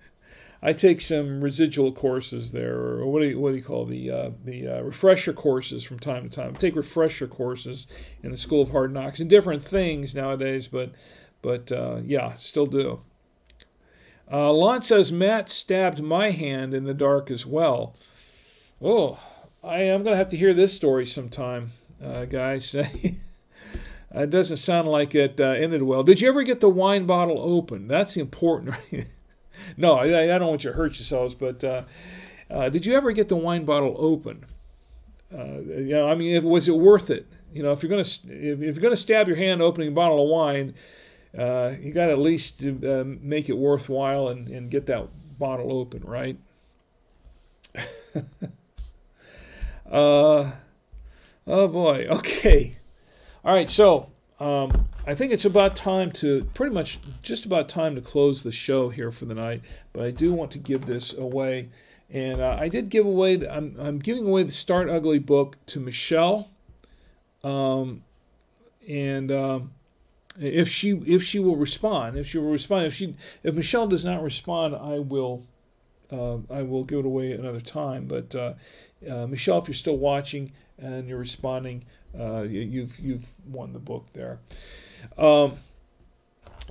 I take some residual courses there, or what do you, what do you call the uh, the uh, refresher courses from time to time. I take refresher courses in the School of Hard Knocks and different things nowadays, but but uh, yeah, still do. Uh, Lon says Matt stabbed my hand in the dark as well. Oh, I am going to have to hear this story sometime, uh, guys. it doesn't sound like it uh, ended well. Did you ever get the wine bottle open? That's important. no, I, I, don't want you to hurt yourselves, but uh, uh did you ever get the wine bottle open? Uh, you know, I mean, if, was it worth it? You know, if you're going to if, if, you're going to stab your hand opening a bottle of wine, uh, you got to at least make it worthwhile and, and get that bottle open, right? Uh, oh boy. Okay. All right. So um, I think it's about time to pretty much just about time to close the show here for the night. But I do want to give this away, and uh, I did give away. The, I'm I'm giving away the Start Ugly book to Michelle, um, and. Um, if she if she will respond, if she will respond, if she if Michelle does not respond, I will uh, I will give it away another time. But uh, uh, Michelle, if you're still watching and you're responding, uh, you've you've won the book there. Um,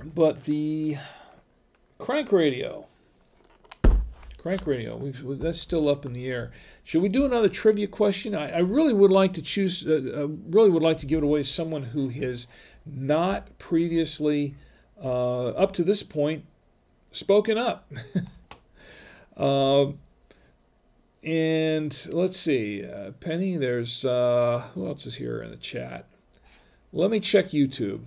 but the crank radio, crank radio, we've, that's still up in the air. Should we do another trivia question? I, I really would like to choose. Uh, really would like to give it away to someone who has not previously, uh, up to this point, spoken up. Uh, and let's see, uh, Penny, there's, uh, who else is here in the chat? Let me check YouTube.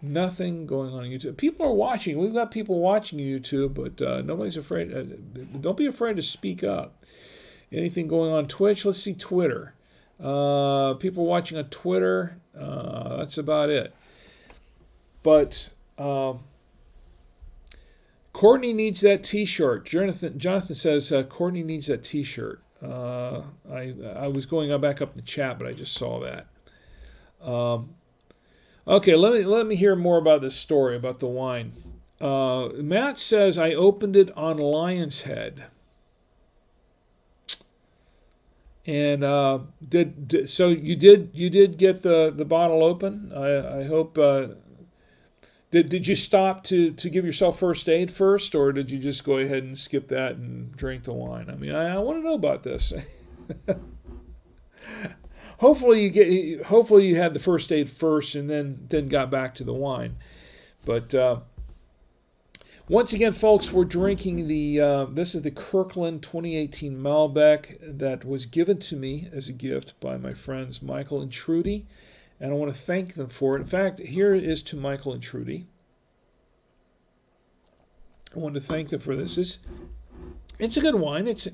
Nothing going on, on YouTube. People are watching. We've got people watching YouTube, but uh, nobody's afraid. Uh, don't be afraid to speak up. Anything going on Twitch? Let's see Twitter. Uh, people watching on Twitter. Uh, that's about it. But um, Courtney needs that T-shirt. Jonathan Jonathan says uh, Courtney needs that T-shirt. Uh, I I was going back up the chat, but I just saw that. Um, okay, let me let me hear more about this story about the wine. Uh, Matt says I opened it on Lion's Head. And uh, did, did, so you did you did get the the bottle open? I I hope uh, did, did you stop to, to give yourself first aid first, or did you just go ahead and skip that and drink the wine? I mean, I, I want to know about this. hopefully you get hopefully you had the first aid first and then then got back to the wine. But uh, once again, folks, we're drinking the uh, this is the Kirkland 2018 Malbec that was given to me as a gift by my friends Michael and Trudy and I want to thank them for it. In fact, here is to Michael and Trudy. I want to thank them for this. It's, it's a good wine. It's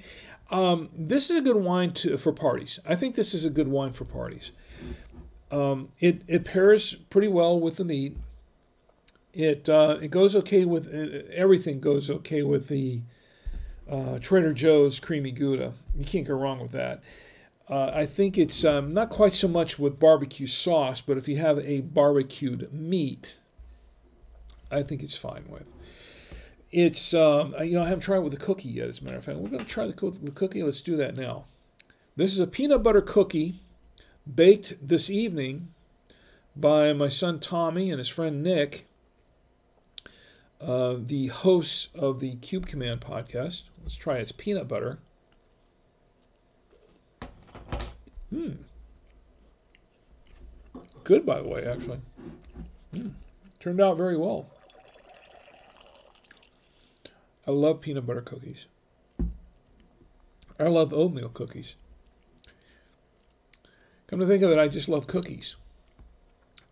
um, this is a good wine to, for parties. I think this is a good wine for parties. Um, it it pairs pretty well with the meat. It uh, it goes okay with uh, everything. Goes okay with the uh, Trader Joe's creamy Gouda. You can't go wrong with that. Uh, I think it's um, not quite so much with barbecue sauce, but if you have a barbecued meat, I think it's fine with. It's um, you know I haven't tried it with a cookie yet. As a matter of fact, we're going to try the, the cookie. Let's do that now. This is a peanut butter cookie baked this evening by my son Tommy and his friend Nick, uh, the hosts of the Cube Command podcast. Let's try it. its peanut butter. Hmm. Good, by the way, actually. Hmm. Turned out very well. I love peanut butter cookies. I love oatmeal cookies. Come to think of it, I just love cookies.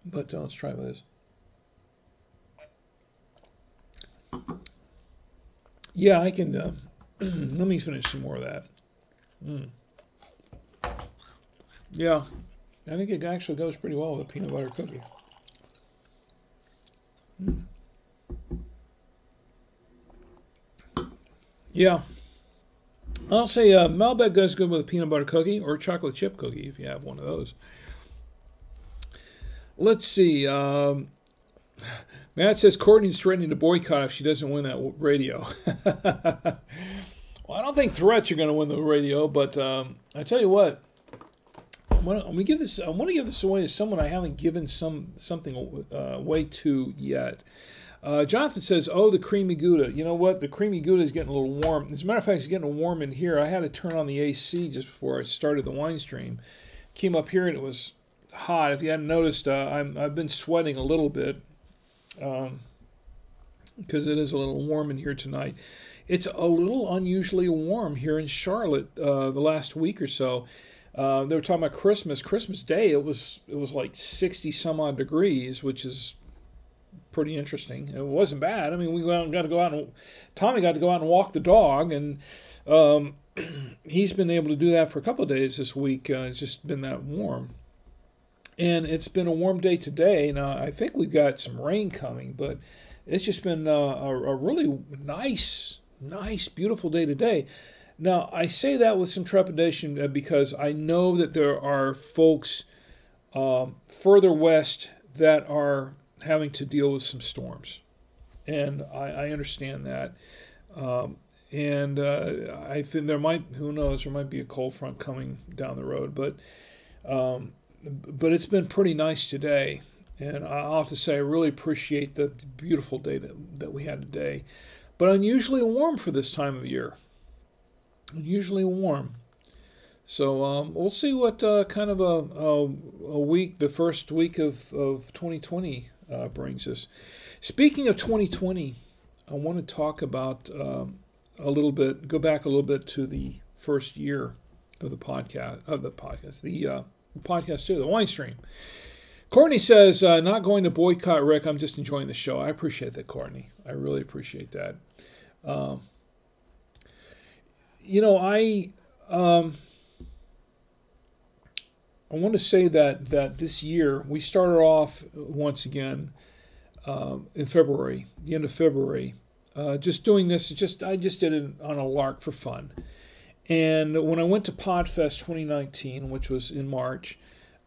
But uh, let's try with this. Yeah, I can. Uh, let me finish some more of that. Mm. Yeah, I think it actually goes pretty well with a peanut butter cookie. Mm. Yeah. I'll say uh, Malbec goes good with a peanut butter cookie or chocolate chip cookie if you have one of those. Let's see. Um, Matt says Courtney's threatening to boycott if she doesn't win that radio. well, I don't think threats are going to win the radio, but um, I tell you what. I'm gonna, give this. I want to give this away to someone I haven't given some something uh, away to yet. Uh, Jonathan says, "Oh, the creamy Gouda. You know what? The creamy Gouda is getting a little warm. As a matter of fact, it's getting warm in here. I had to turn on the AC just before I started the wine stream. Came up here and it was hot. If you hadn't noticed, uh, I'm I've been sweating a little bit because um, it is a little warm in here tonight. It's a little unusually warm here in Charlotte uh, the last week or so." Uh, they were talking about Christmas. Christmas Day, it was it was like sixty some odd degrees, which is pretty interesting. It wasn't bad. I mean, we got to go out and Tommy got to go out and walk the dog, and um, he's been able to do that for a couple of days this week. Uh, it's just been that warm, and it's been a warm day today. Now I think we've got some rain coming, but it's just been uh, a, a really nice, nice, beautiful day today. Now I say that with some trepidation uh, because I know that there are folks um, further west that are having to deal with some storms, and I, I understand that. Um, and uh, I think there might, who knows, there might be a cold front coming down the road, but um, but it's been pretty nice today, and I'll have to say I really appreciate the beautiful day that, that we had today, but unusually warm for this time of year. Unusually warm. So um, we'll see what uh, kind of a, a, a, week, the first week of, of 2020 uh, brings us. Speaking of 2020, I want to talk about um, a little bit, go back a little bit to the first year of the podcast, of the podcast, the uh, podcast too, the wine stream. Courtney says, uh, not going to boycott Rick. I'm just enjoying the show. I appreciate that, Courtney. I really appreciate that. Um, you know, I um, I want to say that that this year we started off once again um, in February, the end of February, uh, just doing this. Just I just did it on a lark for fun. And when I went to Podfest 2019, which was in March,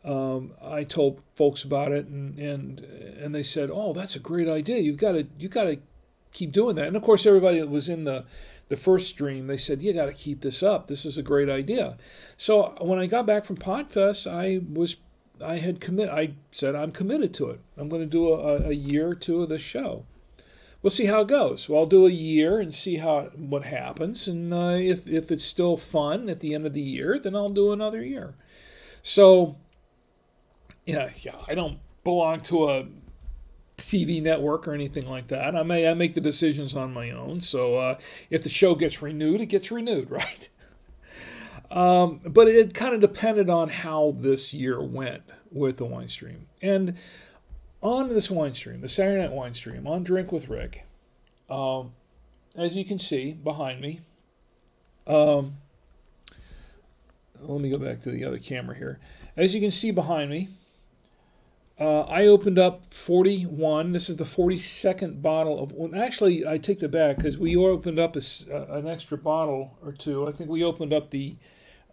um, I told folks about it, and and and they said, "Oh, that's a great idea. You've got to you got to keep doing that." And of course, everybody that was in the the first stream, they said, You got to keep this up. This is a great idea. So when I got back from Podfest, I was. I had commit. I said I'm committed to it. I'm going to do a, a year or two of this show. We'll see how it goes. Well, I'll do a year and see how what happens, and uh, if if it's still fun at the end of the year, then I'll do another year. So, yeah, yeah, I don't belong to a TV network or anything like that. I may I make the decisions on my own. So uh, if the show gets renewed, it gets renewed, right? um, but it kind of depended on how this year went with the wine stream. And on this wine stream, the Saturday night wine stream, on Drink with Rick, um, as you can see behind me, um, let me go back to the other camera here. As you can see behind me, uh, I opened up 41. This is the 42nd bottle of. Well, actually, I take the back because we opened up a, uh, an extra bottle or two. I think we opened up the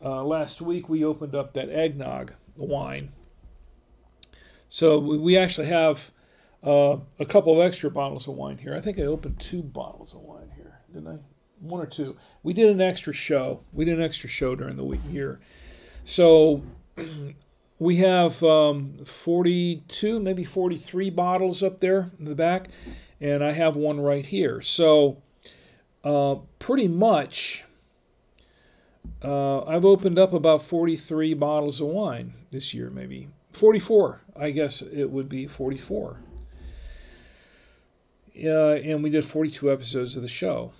uh, last week. We opened up that eggnog wine. So we actually have uh, a couple of extra bottles of wine here. I think I opened two bottles of wine here, didn't I? One or two. We did an extra show. We did an extra show during the week here. So we have um, 42, maybe 43 bottles up there in the back, and I have one right here. So, uh, pretty much, uh, I've opened up about 43 bottles of wine this year, maybe 44. I guess it would be 44. Uh, and we did 42 episodes of the show.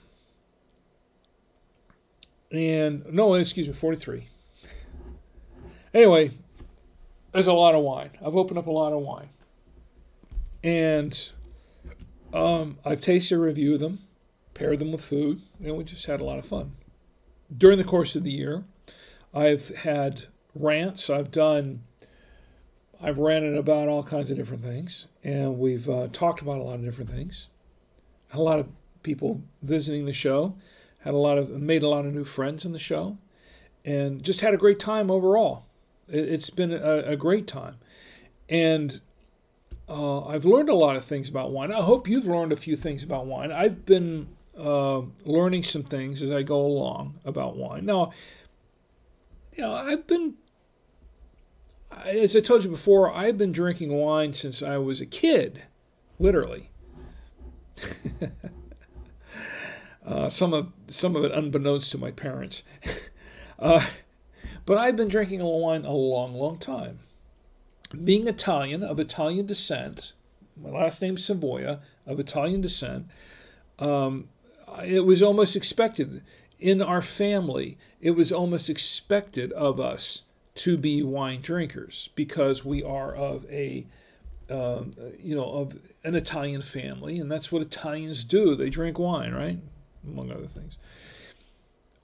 And no, excuse me, 43. Anyway, there's a lot of wine. I've opened up a lot of wine. And um, I've tasted a review of them, paired them with food, and we just had a lot of fun. During the course of the year, I've had rants. I've done, I've ranted about all kinds of different things, and we've uh, talked about a lot of different things. A lot of people visiting the show, had a lot of, made a lot of new friends in the show, and just had a great time overall. It's been a, a great time. And uh, I've learned a lot of things about wine. I hope you've learned a few things about wine. I've been uh, learning some things as I go along about wine. Now, you know, I've been, as I told you before, I've been drinking wine since I was a kid, literally. uh, some of some of it unbeknownst to my parents. uh, but I've been drinking wine a long, long time. Being Italian, of Italian descent, my last name's Savoia, of Italian descent, um, it was almost expected in our family, it was almost expected of us to be wine drinkers because we are of a um, you know of an Italian family, and that's what Italians do. They drink wine, right? Among other things.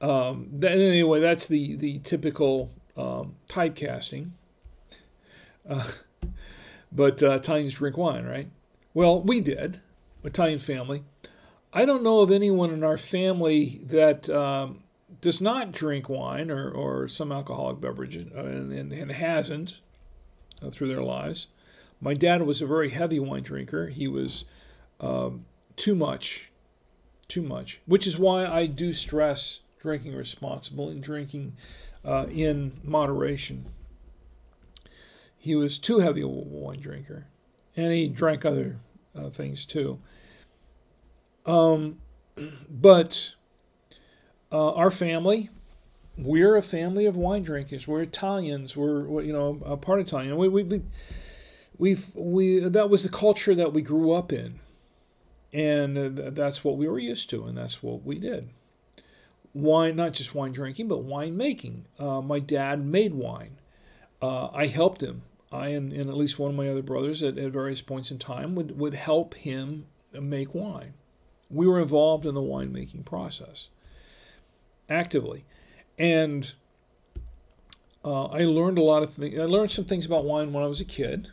Um, that, anyway, that's the the typical um, typecasting. Uh, but uh, Italians drink wine, right? Well, we did, Italian family. I don't know of anyone in our family that um, does not drink wine or, or some alcoholic beverage uh, and, and, and, hasn't uh, through their lives. My dad was a very heavy wine drinker. He was um, too much, too much, which is why I do stress drinking responsibly and drinking uh, in moderation. He was too heavy a wine drinker, and he drank other uh, things too. Um, but uh, our family, we're a family of wine drinkers. We're Italians. We're you know a part Italian. We we we we've we that was the culture that we grew up in, and uh, that's what we were used to, and that's what we did wine, not just wine drinking, but wine making. Uh, my dad made wine. Uh, I helped him. I and, and, at least one of my other brothers at, at various points in time would, would help him make wine. We were involved in the winemaking process actively. And uh, I learned a lot of things. I learned some things about wine when I was a kid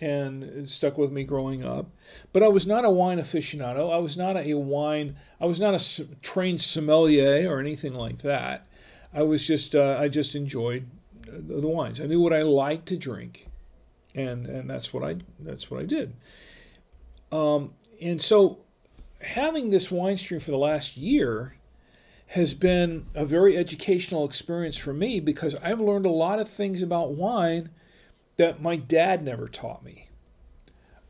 and it stuck with me growing up. But I was not a wine aficionado. I was not a wine. I was not a trained sommelier or anything like that. I was just uh, I just enjoyed the wines. I knew what I liked to drink, and and that's what I that's what I did. Um, and so, having this wine stream for the last year has been a very educational experience for me because I've learned a lot of things about wine that my dad never taught me.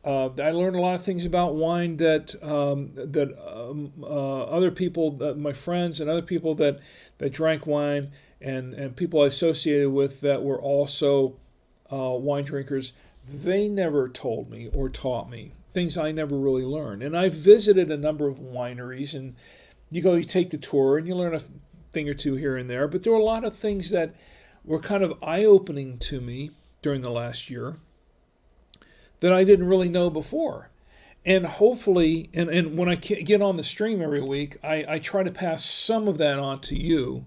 Uh, I learned a lot of things about wine that um, that um, uh, other people, uh, my friends and other people that that drank wine, and and people I associated with that were also uh, wine drinkers, they never told me or taught me things I never really learned. And I visited a number of wineries, and you go, you take the tour, and you learn a thing or two here and there. But there were a lot of things that were kind of eye opening to me during the last year that I didn't really know before. and hopefully, and, and when I get on the stream every week, I, I try to pass some of that on to you.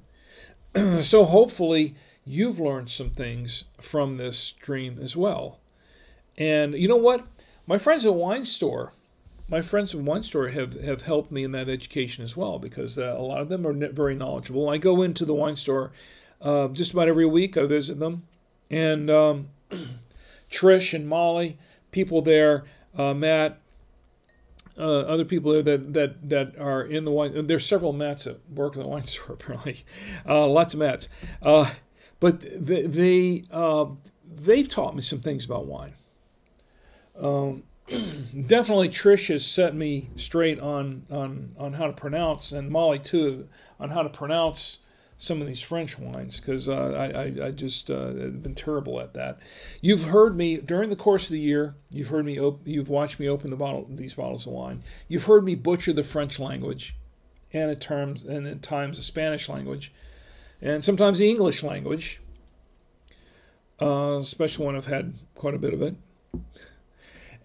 so hopefully, you've learned some things from this stream as well. And you know what? My friends at Wine Store, my friends at Wine Store have, have helped me in that education as well because uh, a lot of them are very knowledgeable. I go into the wine store uh, just about every week. I visit them, and um, Trish and Molly, people there, uh, Matt, uh, other people there that, that that are in the wine. There's several Matts that work in the wine store apparently, uh, lots of Matts. Uh, but they, they they've taught me some things about wine. Um, definitely Trish has set me straight on on on how to pronounce, and Molly too, on how to pronounce some of these French wines because uh, I, I, I just uh, have been terrible at that. You've heard me during the course of the year. You've heard me. Op- you've watched me open the bottle these bottles of wine. You've heard me butcher the French language, and at terms and at times the Spanish language, and sometimes the English language. Uh, especially when I've had quite a bit of it.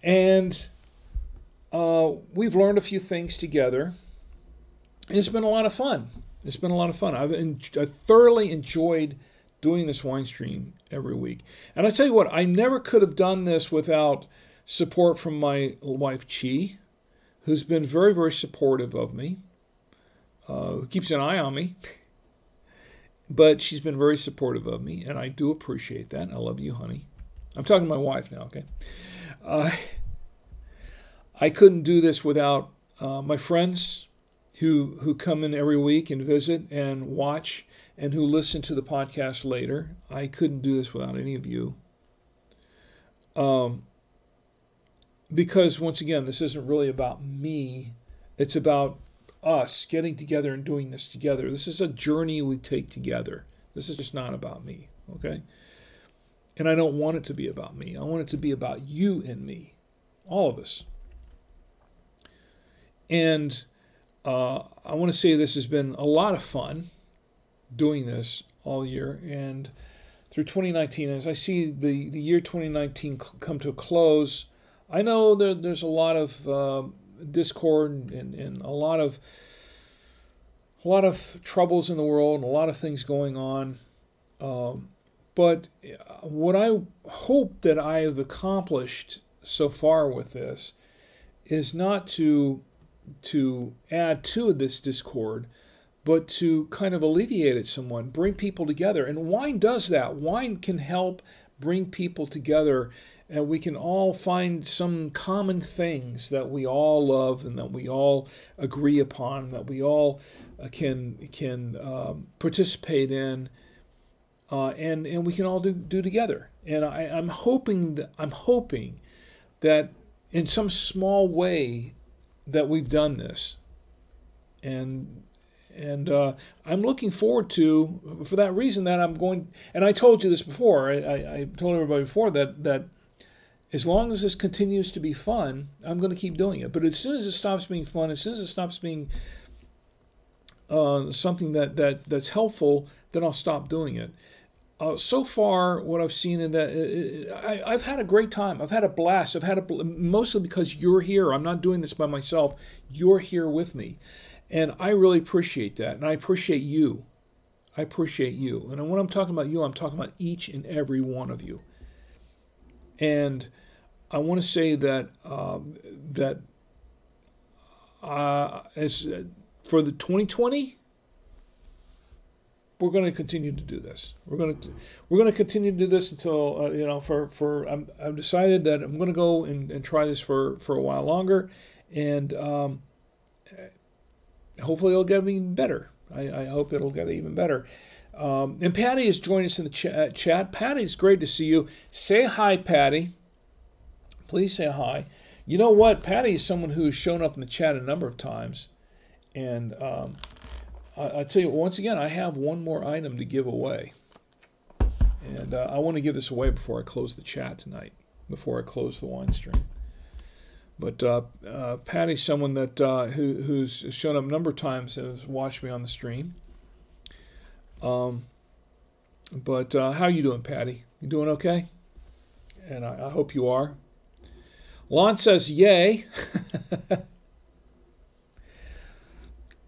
And uh, we've learned a few things together. It's been a lot of fun. It's been a lot of fun. I've en- I thoroughly enjoyed doing this wine stream every week. And I tell you what, I never could have done this without support from my wife Chi, who's been very, very supportive of me, uh, who keeps an eye on me. but she's been very supportive of me, and I do appreciate that. I love you, honey. I'm talking to my wife now, okay? Uh, I couldn't do this without uh, my friends who who come in every week and visit and watch and who listen to the podcast later. I couldn't do this without any of you. Um, because once again, this isn't really about me. It's about us getting together and doing this together. This is a journey we take together. This is just not about me, okay? And I don't want it to be about me. I want it to be about you and me, all of us. And uh, I want to say this has been a lot of fun doing this all year. And through 2019, as I see the, the year 2019 come to a close, I know there, there's a lot of uh, discord and, and a lot of a lot of troubles in the world and a lot of things going on. Um, but uh, what I hope that I have accomplished so far with this is not to to add to this discord, but to kind of alleviate it someone, bring people together. And wine does that. Wine can help bring people together, and we can all find some common things that we all love and that we all agree upon, that we all uh, can can um, participate in, uh, and and we can all do do together. And I, I'm hoping that I'm hoping that in some small way that we've done this, and and uh, I'm looking forward to for that reason that I'm going. And I told you this before. I, I, I told everybody before that that as long as this continues to be fun, I'm going to keep doing it. But as soon as it stops being fun, as soon as it stops being uh, something that, that that's helpful, then I'll stop doing it. Uh, so far, what I've seen in that, uh, I, have had a great time. I've had a blast. I've had a mostly because you're here. I'm not doing this by myself. You're here with me, and I really appreciate that. And I appreciate you. I appreciate you. And when I'm talking about you, I'm talking about each and every one of you. And I want to say that uh, that uh, as for the 2020 we're going to continue to do this. We're going to we're going to continue to do this until uh, you know for for I'm, I've decided that I'm going to go and, and try this for for a while longer, and um, hopefully it'll get even better. I, I hope it'll get even better. Um, and Patty is joining us in the ch- chat. Patty, it's great to see you. Say hi, Patty. Please say hi. You know what? Patty is someone who's shown up in the chat a number of times, and um, I, I tell you, once again, I have one more item to give away. And uh, I want to give this away before I close the chat tonight, before I close the wine stream. But uh, uh, Patty's someone that uh, who, who's shown up a number of times has watched me on the stream. Um, but uh, how you doing, Patty? You doing okay? And I, I hope you are. Lon says, yay.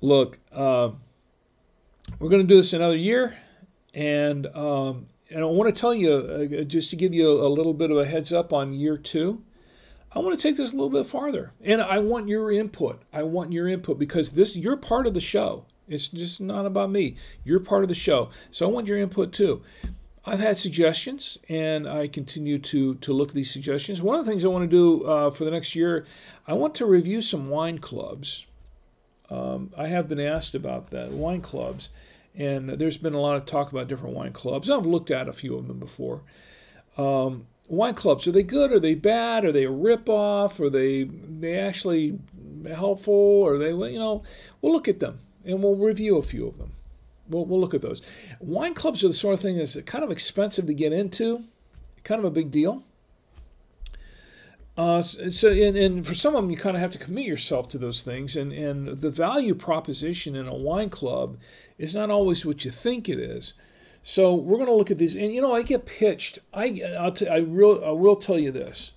Look, uh, we're going to do this another year. And, um, and I want to tell you, uh, just to give you a, a little bit of a heads up on year two, I want to take this a little bit farther. And I want your input. I want your input because this you're part of the show. It's just not about me. You're part of the show. So I want your input too. I've had suggestions, and I continue to to look at these suggestions. One of the things I want to do uh, for the next year, I want to review some wine clubs. Um, I have been asked about that wine clubs, and there's been a lot of talk about different wine clubs. I've looked at a few of them before. Um, wine clubs are they good? Are they bad? Are they a ripoff? Are they they actually helpful? Are they you know? We'll look at them and we'll review a few of them. We'll, we'll look at those. Wine clubs are the sort of thing that's kind of expensive to get into, kind of a big deal. Uh, so, and, and, for some of them, you kind of have to commit yourself to those things. And, and the value proposition in a wine club is not always what you think it is. So we're going to look at these. And, you know, I get pitched. I, I'll t- I, real, I will tell you this.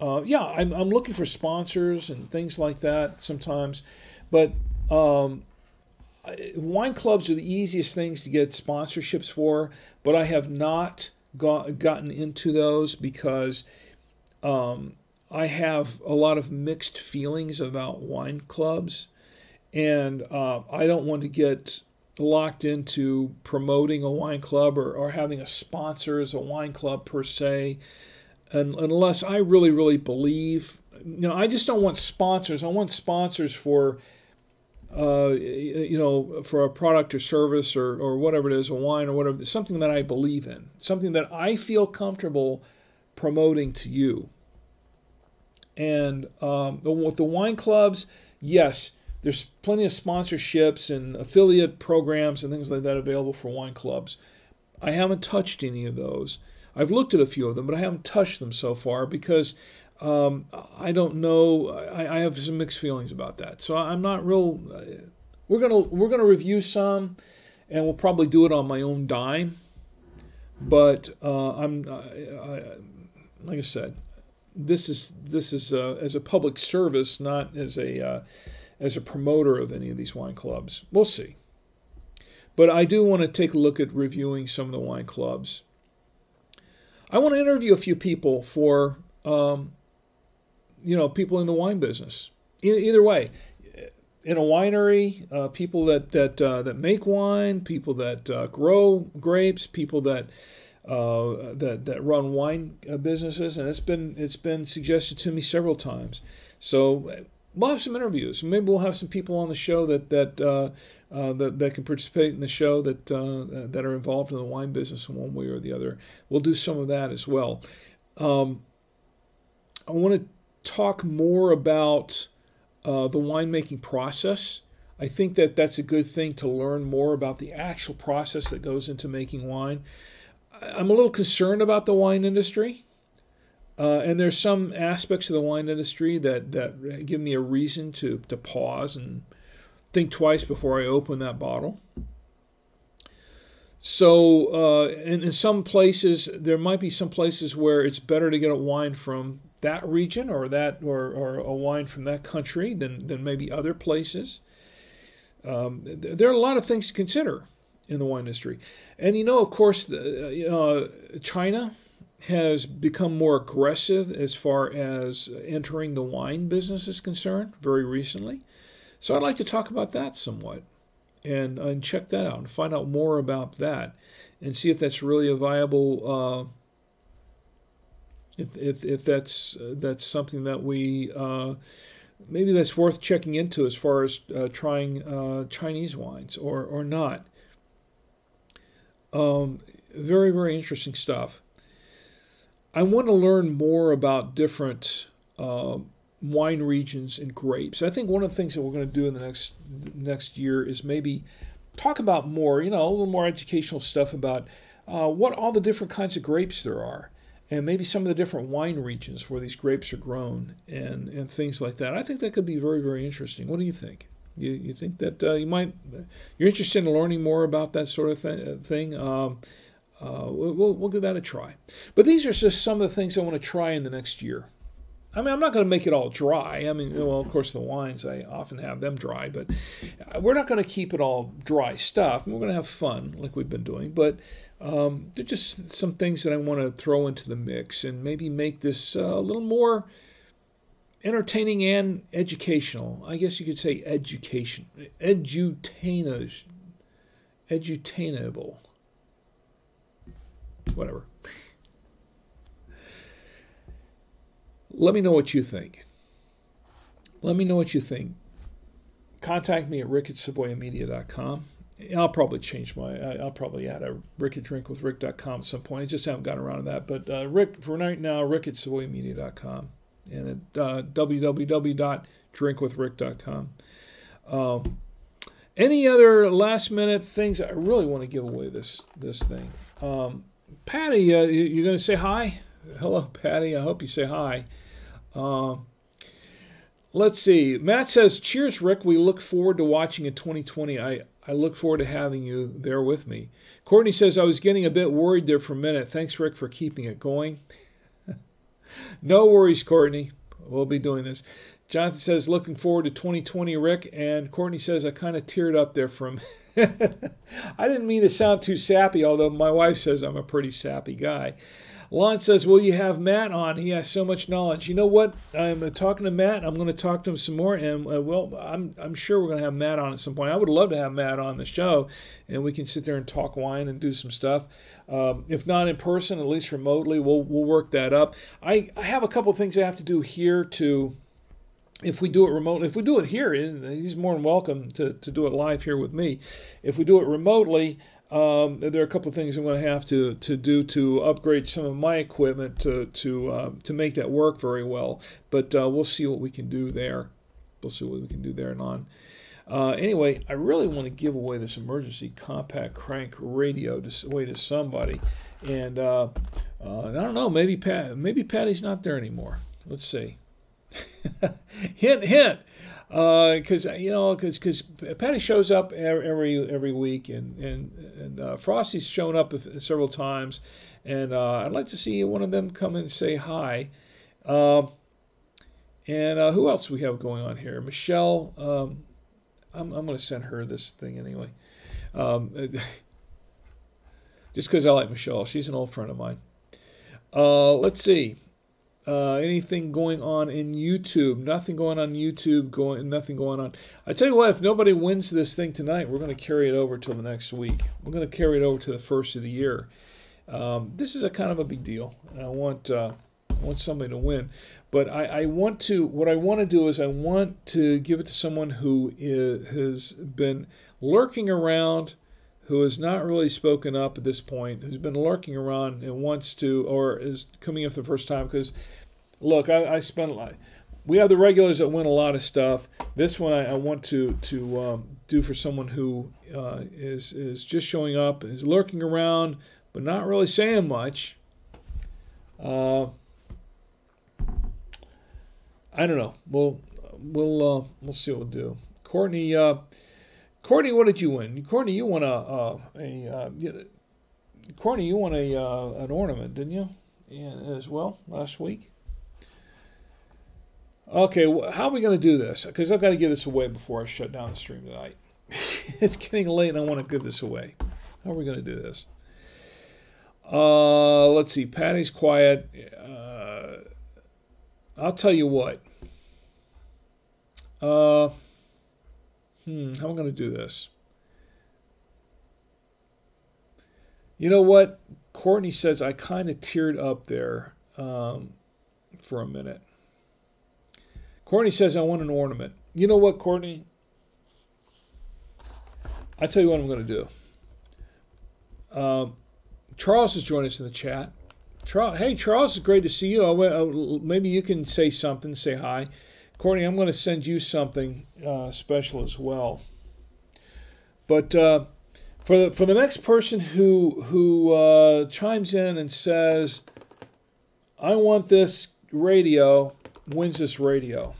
Uh, yeah, I'm, I'm looking for sponsors and things like that sometimes. But um, wine clubs are the easiest things to get sponsorships for, but I have not got, gotten into those because um, I have a lot of mixed feelings about wine clubs, and uh, I don't want to get locked into promoting a wine club or, or having a sponsor as a wine club per se, and, unless I really, really believe. You know, I just don't want sponsors. I want sponsors for uh, you know, for a product or service or, or whatever it is, a wine or whatever, something that I believe in, something that I feel comfortable promoting to you. And um, with the wine clubs, yes, there's plenty of sponsorships and affiliate programs and things like that available for wine clubs. I haven't touched any of those. I've looked at a few of them, but I haven't touched them so far because um, I don't know. I, I, have some mixed feelings about that. So I'm not real. Uh, we're gonna we're gonna review some, and we'll probably do it on my own dime. But uh, I'm I, like I said, this is this is uh, as a public service, not as a uh, as a promoter of any of these wine clubs. We'll see. But I do want to take a look at reviewing some of the wine clubs. I want to interview a few people for um, you know, people in the wine business. Either way, in a winery, uh, people that that uh, that make wine, people that uh, grow grapes, people that uh, that that run wine uh, businesses, and it's been it's been suggested to me several times. So we'll have some interviews. Maybe we'll have some people on the show that that uh, that, that can participate in the show that that are involved in the wine business in one way or the other. We'll do some of that as well. Um, I want to talk more about uh, the winemaking process. I think that that's a good thing to learn more about the actual process that goes into making wine. I'm a little concerned about the wine industry. Uh, and there's some aspects of the wine industry that, that give me a reason to, to pause and think twice before I open that bottle. So, uh, in, in some places, there might be some places where it's better to get a wine from that region or that or, or a wine from that country than, than maybe other places. Um, there are a lot of things to consider in the wine industry, and you know, of course, uh, China has become more aggressive as far as entering the wine business is concerned very recently. So I'd like to talk about that somewhat and, and check that out and find out more about that and see if that's really a viable uh, if, if, if that's uh, that's something that we uh, maybe that's worth checking into as far as uh, trying uh, Chinese wines or or not. Um, very very interesting stuff. I want to learn more about different uh, wine regions and grapes. I think one of the things that we're going to do in the next next year is maybe talk about more, you know, a little more educational stuff about uh, what all the different kinds of grapes there are and maybe some of the different wine regions where these grapes are grown and, and things like that. I think that could be very, very interesting. What do you think? You, you think that uh, you might, you're interested in learning more about that sort of th- thing? Um, uh, we'll, we'll give that a try. But these are just some of the things I want to try in the next year. I mean, I'm not going to make it all dry. I mean, well, of course, the wines, I often have them dry, but we're not going to keep it all dry stuff. We're going to have fun like we've been doing. But um, there's just some things that I want to throw into the mix and maybe make this uh, a little more entertaining and educational. I guess you could say education, edutainable, edutainable, whatever. Let me know what you think. Let me know what you think. Contact me at rick at savoiamedia.com. I'll probably change my, I'll probably add a rick at drinkwithrick.com at some point. I just haven't gotten around to that. But uh, Rick, for right now, rick at savoiamedia.com and at uh, www.drinkwithrick.com. Um, any other last minute things? I really want to give away this this thing. Um, Patty, uh, you're going to say hi? Hello, Patty. I hope you say hi. Uh, let's see. Matt says, Cheers, Rick. We look forward to watching in 2020. I, I look forward to having you there with me. Courtney says, I was getting a bit worried there for a minute. Thanks, Rick, for keeping it going. no worries, Courtney. We'll be doing this. Jonathan says, looking forward to 2020, Rick. And Courtney says, I kind of teared up there from. I didn't mean to sound too sappy, although my wife says I'm a pretty sappy guy. Lon says, Will you have Matt on? He has so much knowledge. You know what? I'm talking to Matt. I'm going to talk to him some more. And, uh, well, I'm, I'm sure we're going to have Matt on at some point. I would love to have Matt on the show, and we can sit there and talk wine and do some stuff. Um, if not in person, at least remotely, we'll, we'll work that up. I, I have a couple things I have to do here to if we do it remotely, if we do it here, he's more than welcome to, to do it live here with me. If we do it remotely, um, there are a couple of things I'm going to have to, to do to upgrade some of my equipment to to uh, to make that work very well. But uh, we'll see what we can do there. We'll see what we can do there and on. Uh, anyway, I really want to give away this emergency compact crank radio to, away to somebody, and uh, uh, I don't know. Maybe Pat, maybe Patty's not there anymore. Let's see. hint, hint because uh, you know because because Patty shows up every every week and and and uh, Frosty's shown up several times, and uh, I'd like to see one of them come and say hi. Um, and uh, who else we have going on here? Michelle. Um, I'm I'm going to send her this thing anyway. Um, just because I like Michelle, she's an old friend of mine. Uh, let's see. Uh, anything going on in YouTube? Nothing going on YouTube. Going nothing going on. I tell you what, if nobody wins this thing tonight, we're going to carry it over till the next week. We're going to carry it over to the first of the year. Um, this is a kind of a big deal, and I want uh, I want somebody to win. But I, I, want to. What I want to do is I want to give it to someone who is, has been lurking around who has not really spoken up at this point, who's been lurking around and wants to, or is coming up the first time. Because, look, I, I spent, a lot. we have the regulars that win a lot of stuff. This one I, I want to to um, do for someone who uh, is is just showing up, is lurking around, but not really saying much. Uh, I don't know. We'll we'll uh, we'll see what we'll do. Courtney. Courtney, what did you win? Courtney, you won a a, a uh, Courtney, you won a uh, an ornament, didn't you? As well last week. Okay, how are we going to do this? Because I've got to give this away before I shut down the stream tonight. it's getting late, and I want to give this away. How are we going to do this? Uh, let's see. Patty's quiet. Uh, I'll tell you what. Uh, hmm, how am I going to do this? You know what? Courtney says I kind of teared up there um, for a minute. Courtney says I want an ornament. You know what, Courtney? I tell you what I'm going to do. Um, Charles is joining us in the chat. Charles, hey, Charles, it's great to see you. I, maybe you can say something, say hi. Courtney, I'm going to send you something uh, special as well. But uh, for the for the next person who who uh, chimes in and says, "I want this radio," wins this radio.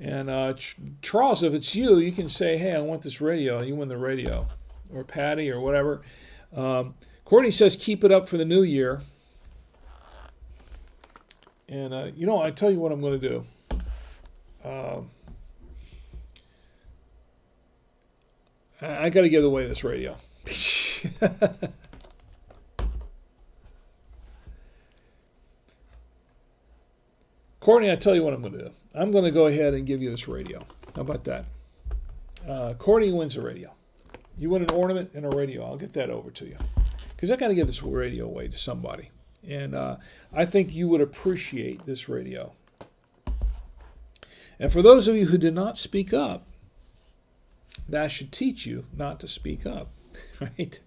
And uh, Charles, if it's you, you can say, "Hey, I want this radio," you win the radio, or Patty, or whatever. Um, Courtney says, "Keep it up for the new year." And, uh, you know, I tell you what I'm going to do. Uh, I, got to give away this radio. Courtney, I tell you what I'm going to do. I'm going to go ahead and give you this radio. How about that? Uh, Courtney wins a radio. You win an ornament and a radio. I'll get that over to you because I got to give this radio away to somebody, and uh, I think you would appreciate this radio. And for those of you who did not speak up, that should teach you not to speak up, right?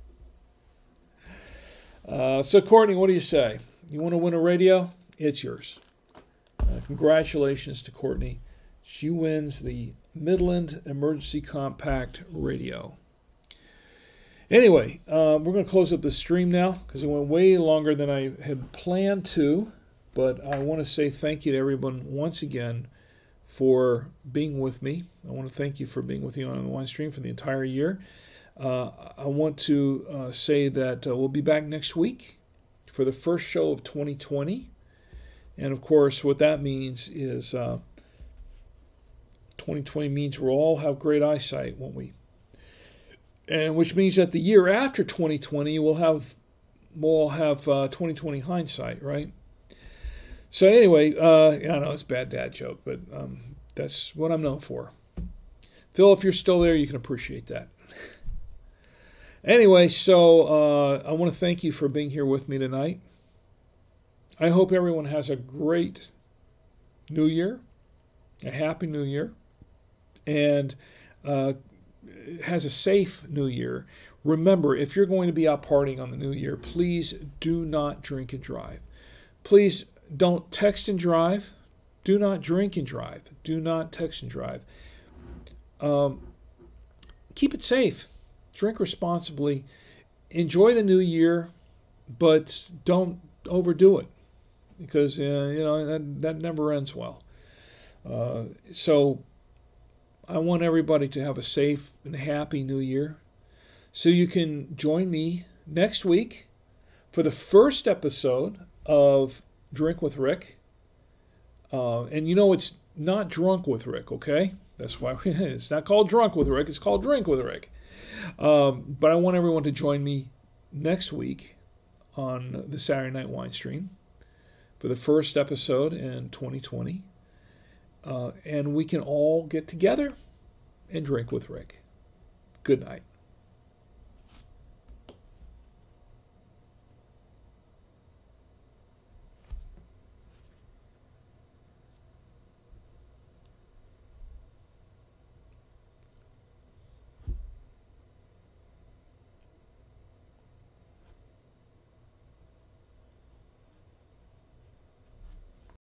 Uh, so, Courtney, what do you say? You want to win a radio? It's yours. Uh, congratulations to Courtney. She wins the Midland Emergency Compact Radio. Anyway, uh, we're going to close up the stream now because it went way longer than I had planned to. But I want to say thank you to everyone once again for being with me. I want to thank you for being with me on the wine stream for the entire year. Uh, I want to uh, say that uh, we'll be back next week for the first show of 2020. And of course, what that means is uh, 2020 means we'll all have great eyesight, won't we? And which means that the year after 2020 we'll have we'll have uh, 2020 hindsight, right? So anyway, uh, I know it's a bad dad joke, but um, that's what I'm known for. Phil, if you're still there, you can appreciate that. anyway, so uh, I want to thank you for being here with me tonight. I hope everyone has a great new year, a happy new year, and uh, has a safe new year. Remember, if you're going to be out partying on the new year, please do not drink and drive. Please don't text and drive. Do not drink and drive. Do not text and drive. Um, keep it safe. Drink responsibly. Enjoy the new year, but don't overdo it because uh, you know that that never ends well. Uh, so I want everybody to have a safe and happy new year. So you can join me next week for the first episode of Drink with Rick. Uh, and you know it's not drunk with Rick, okay? That's why we, it's not called drunk with Rick. It's called drink with Rick. Um, but I want everyone to join me next week on the Saturday Night Wine Stream for the first episode in 2020. Uh, and we can all get together and drink with Rick. Good night.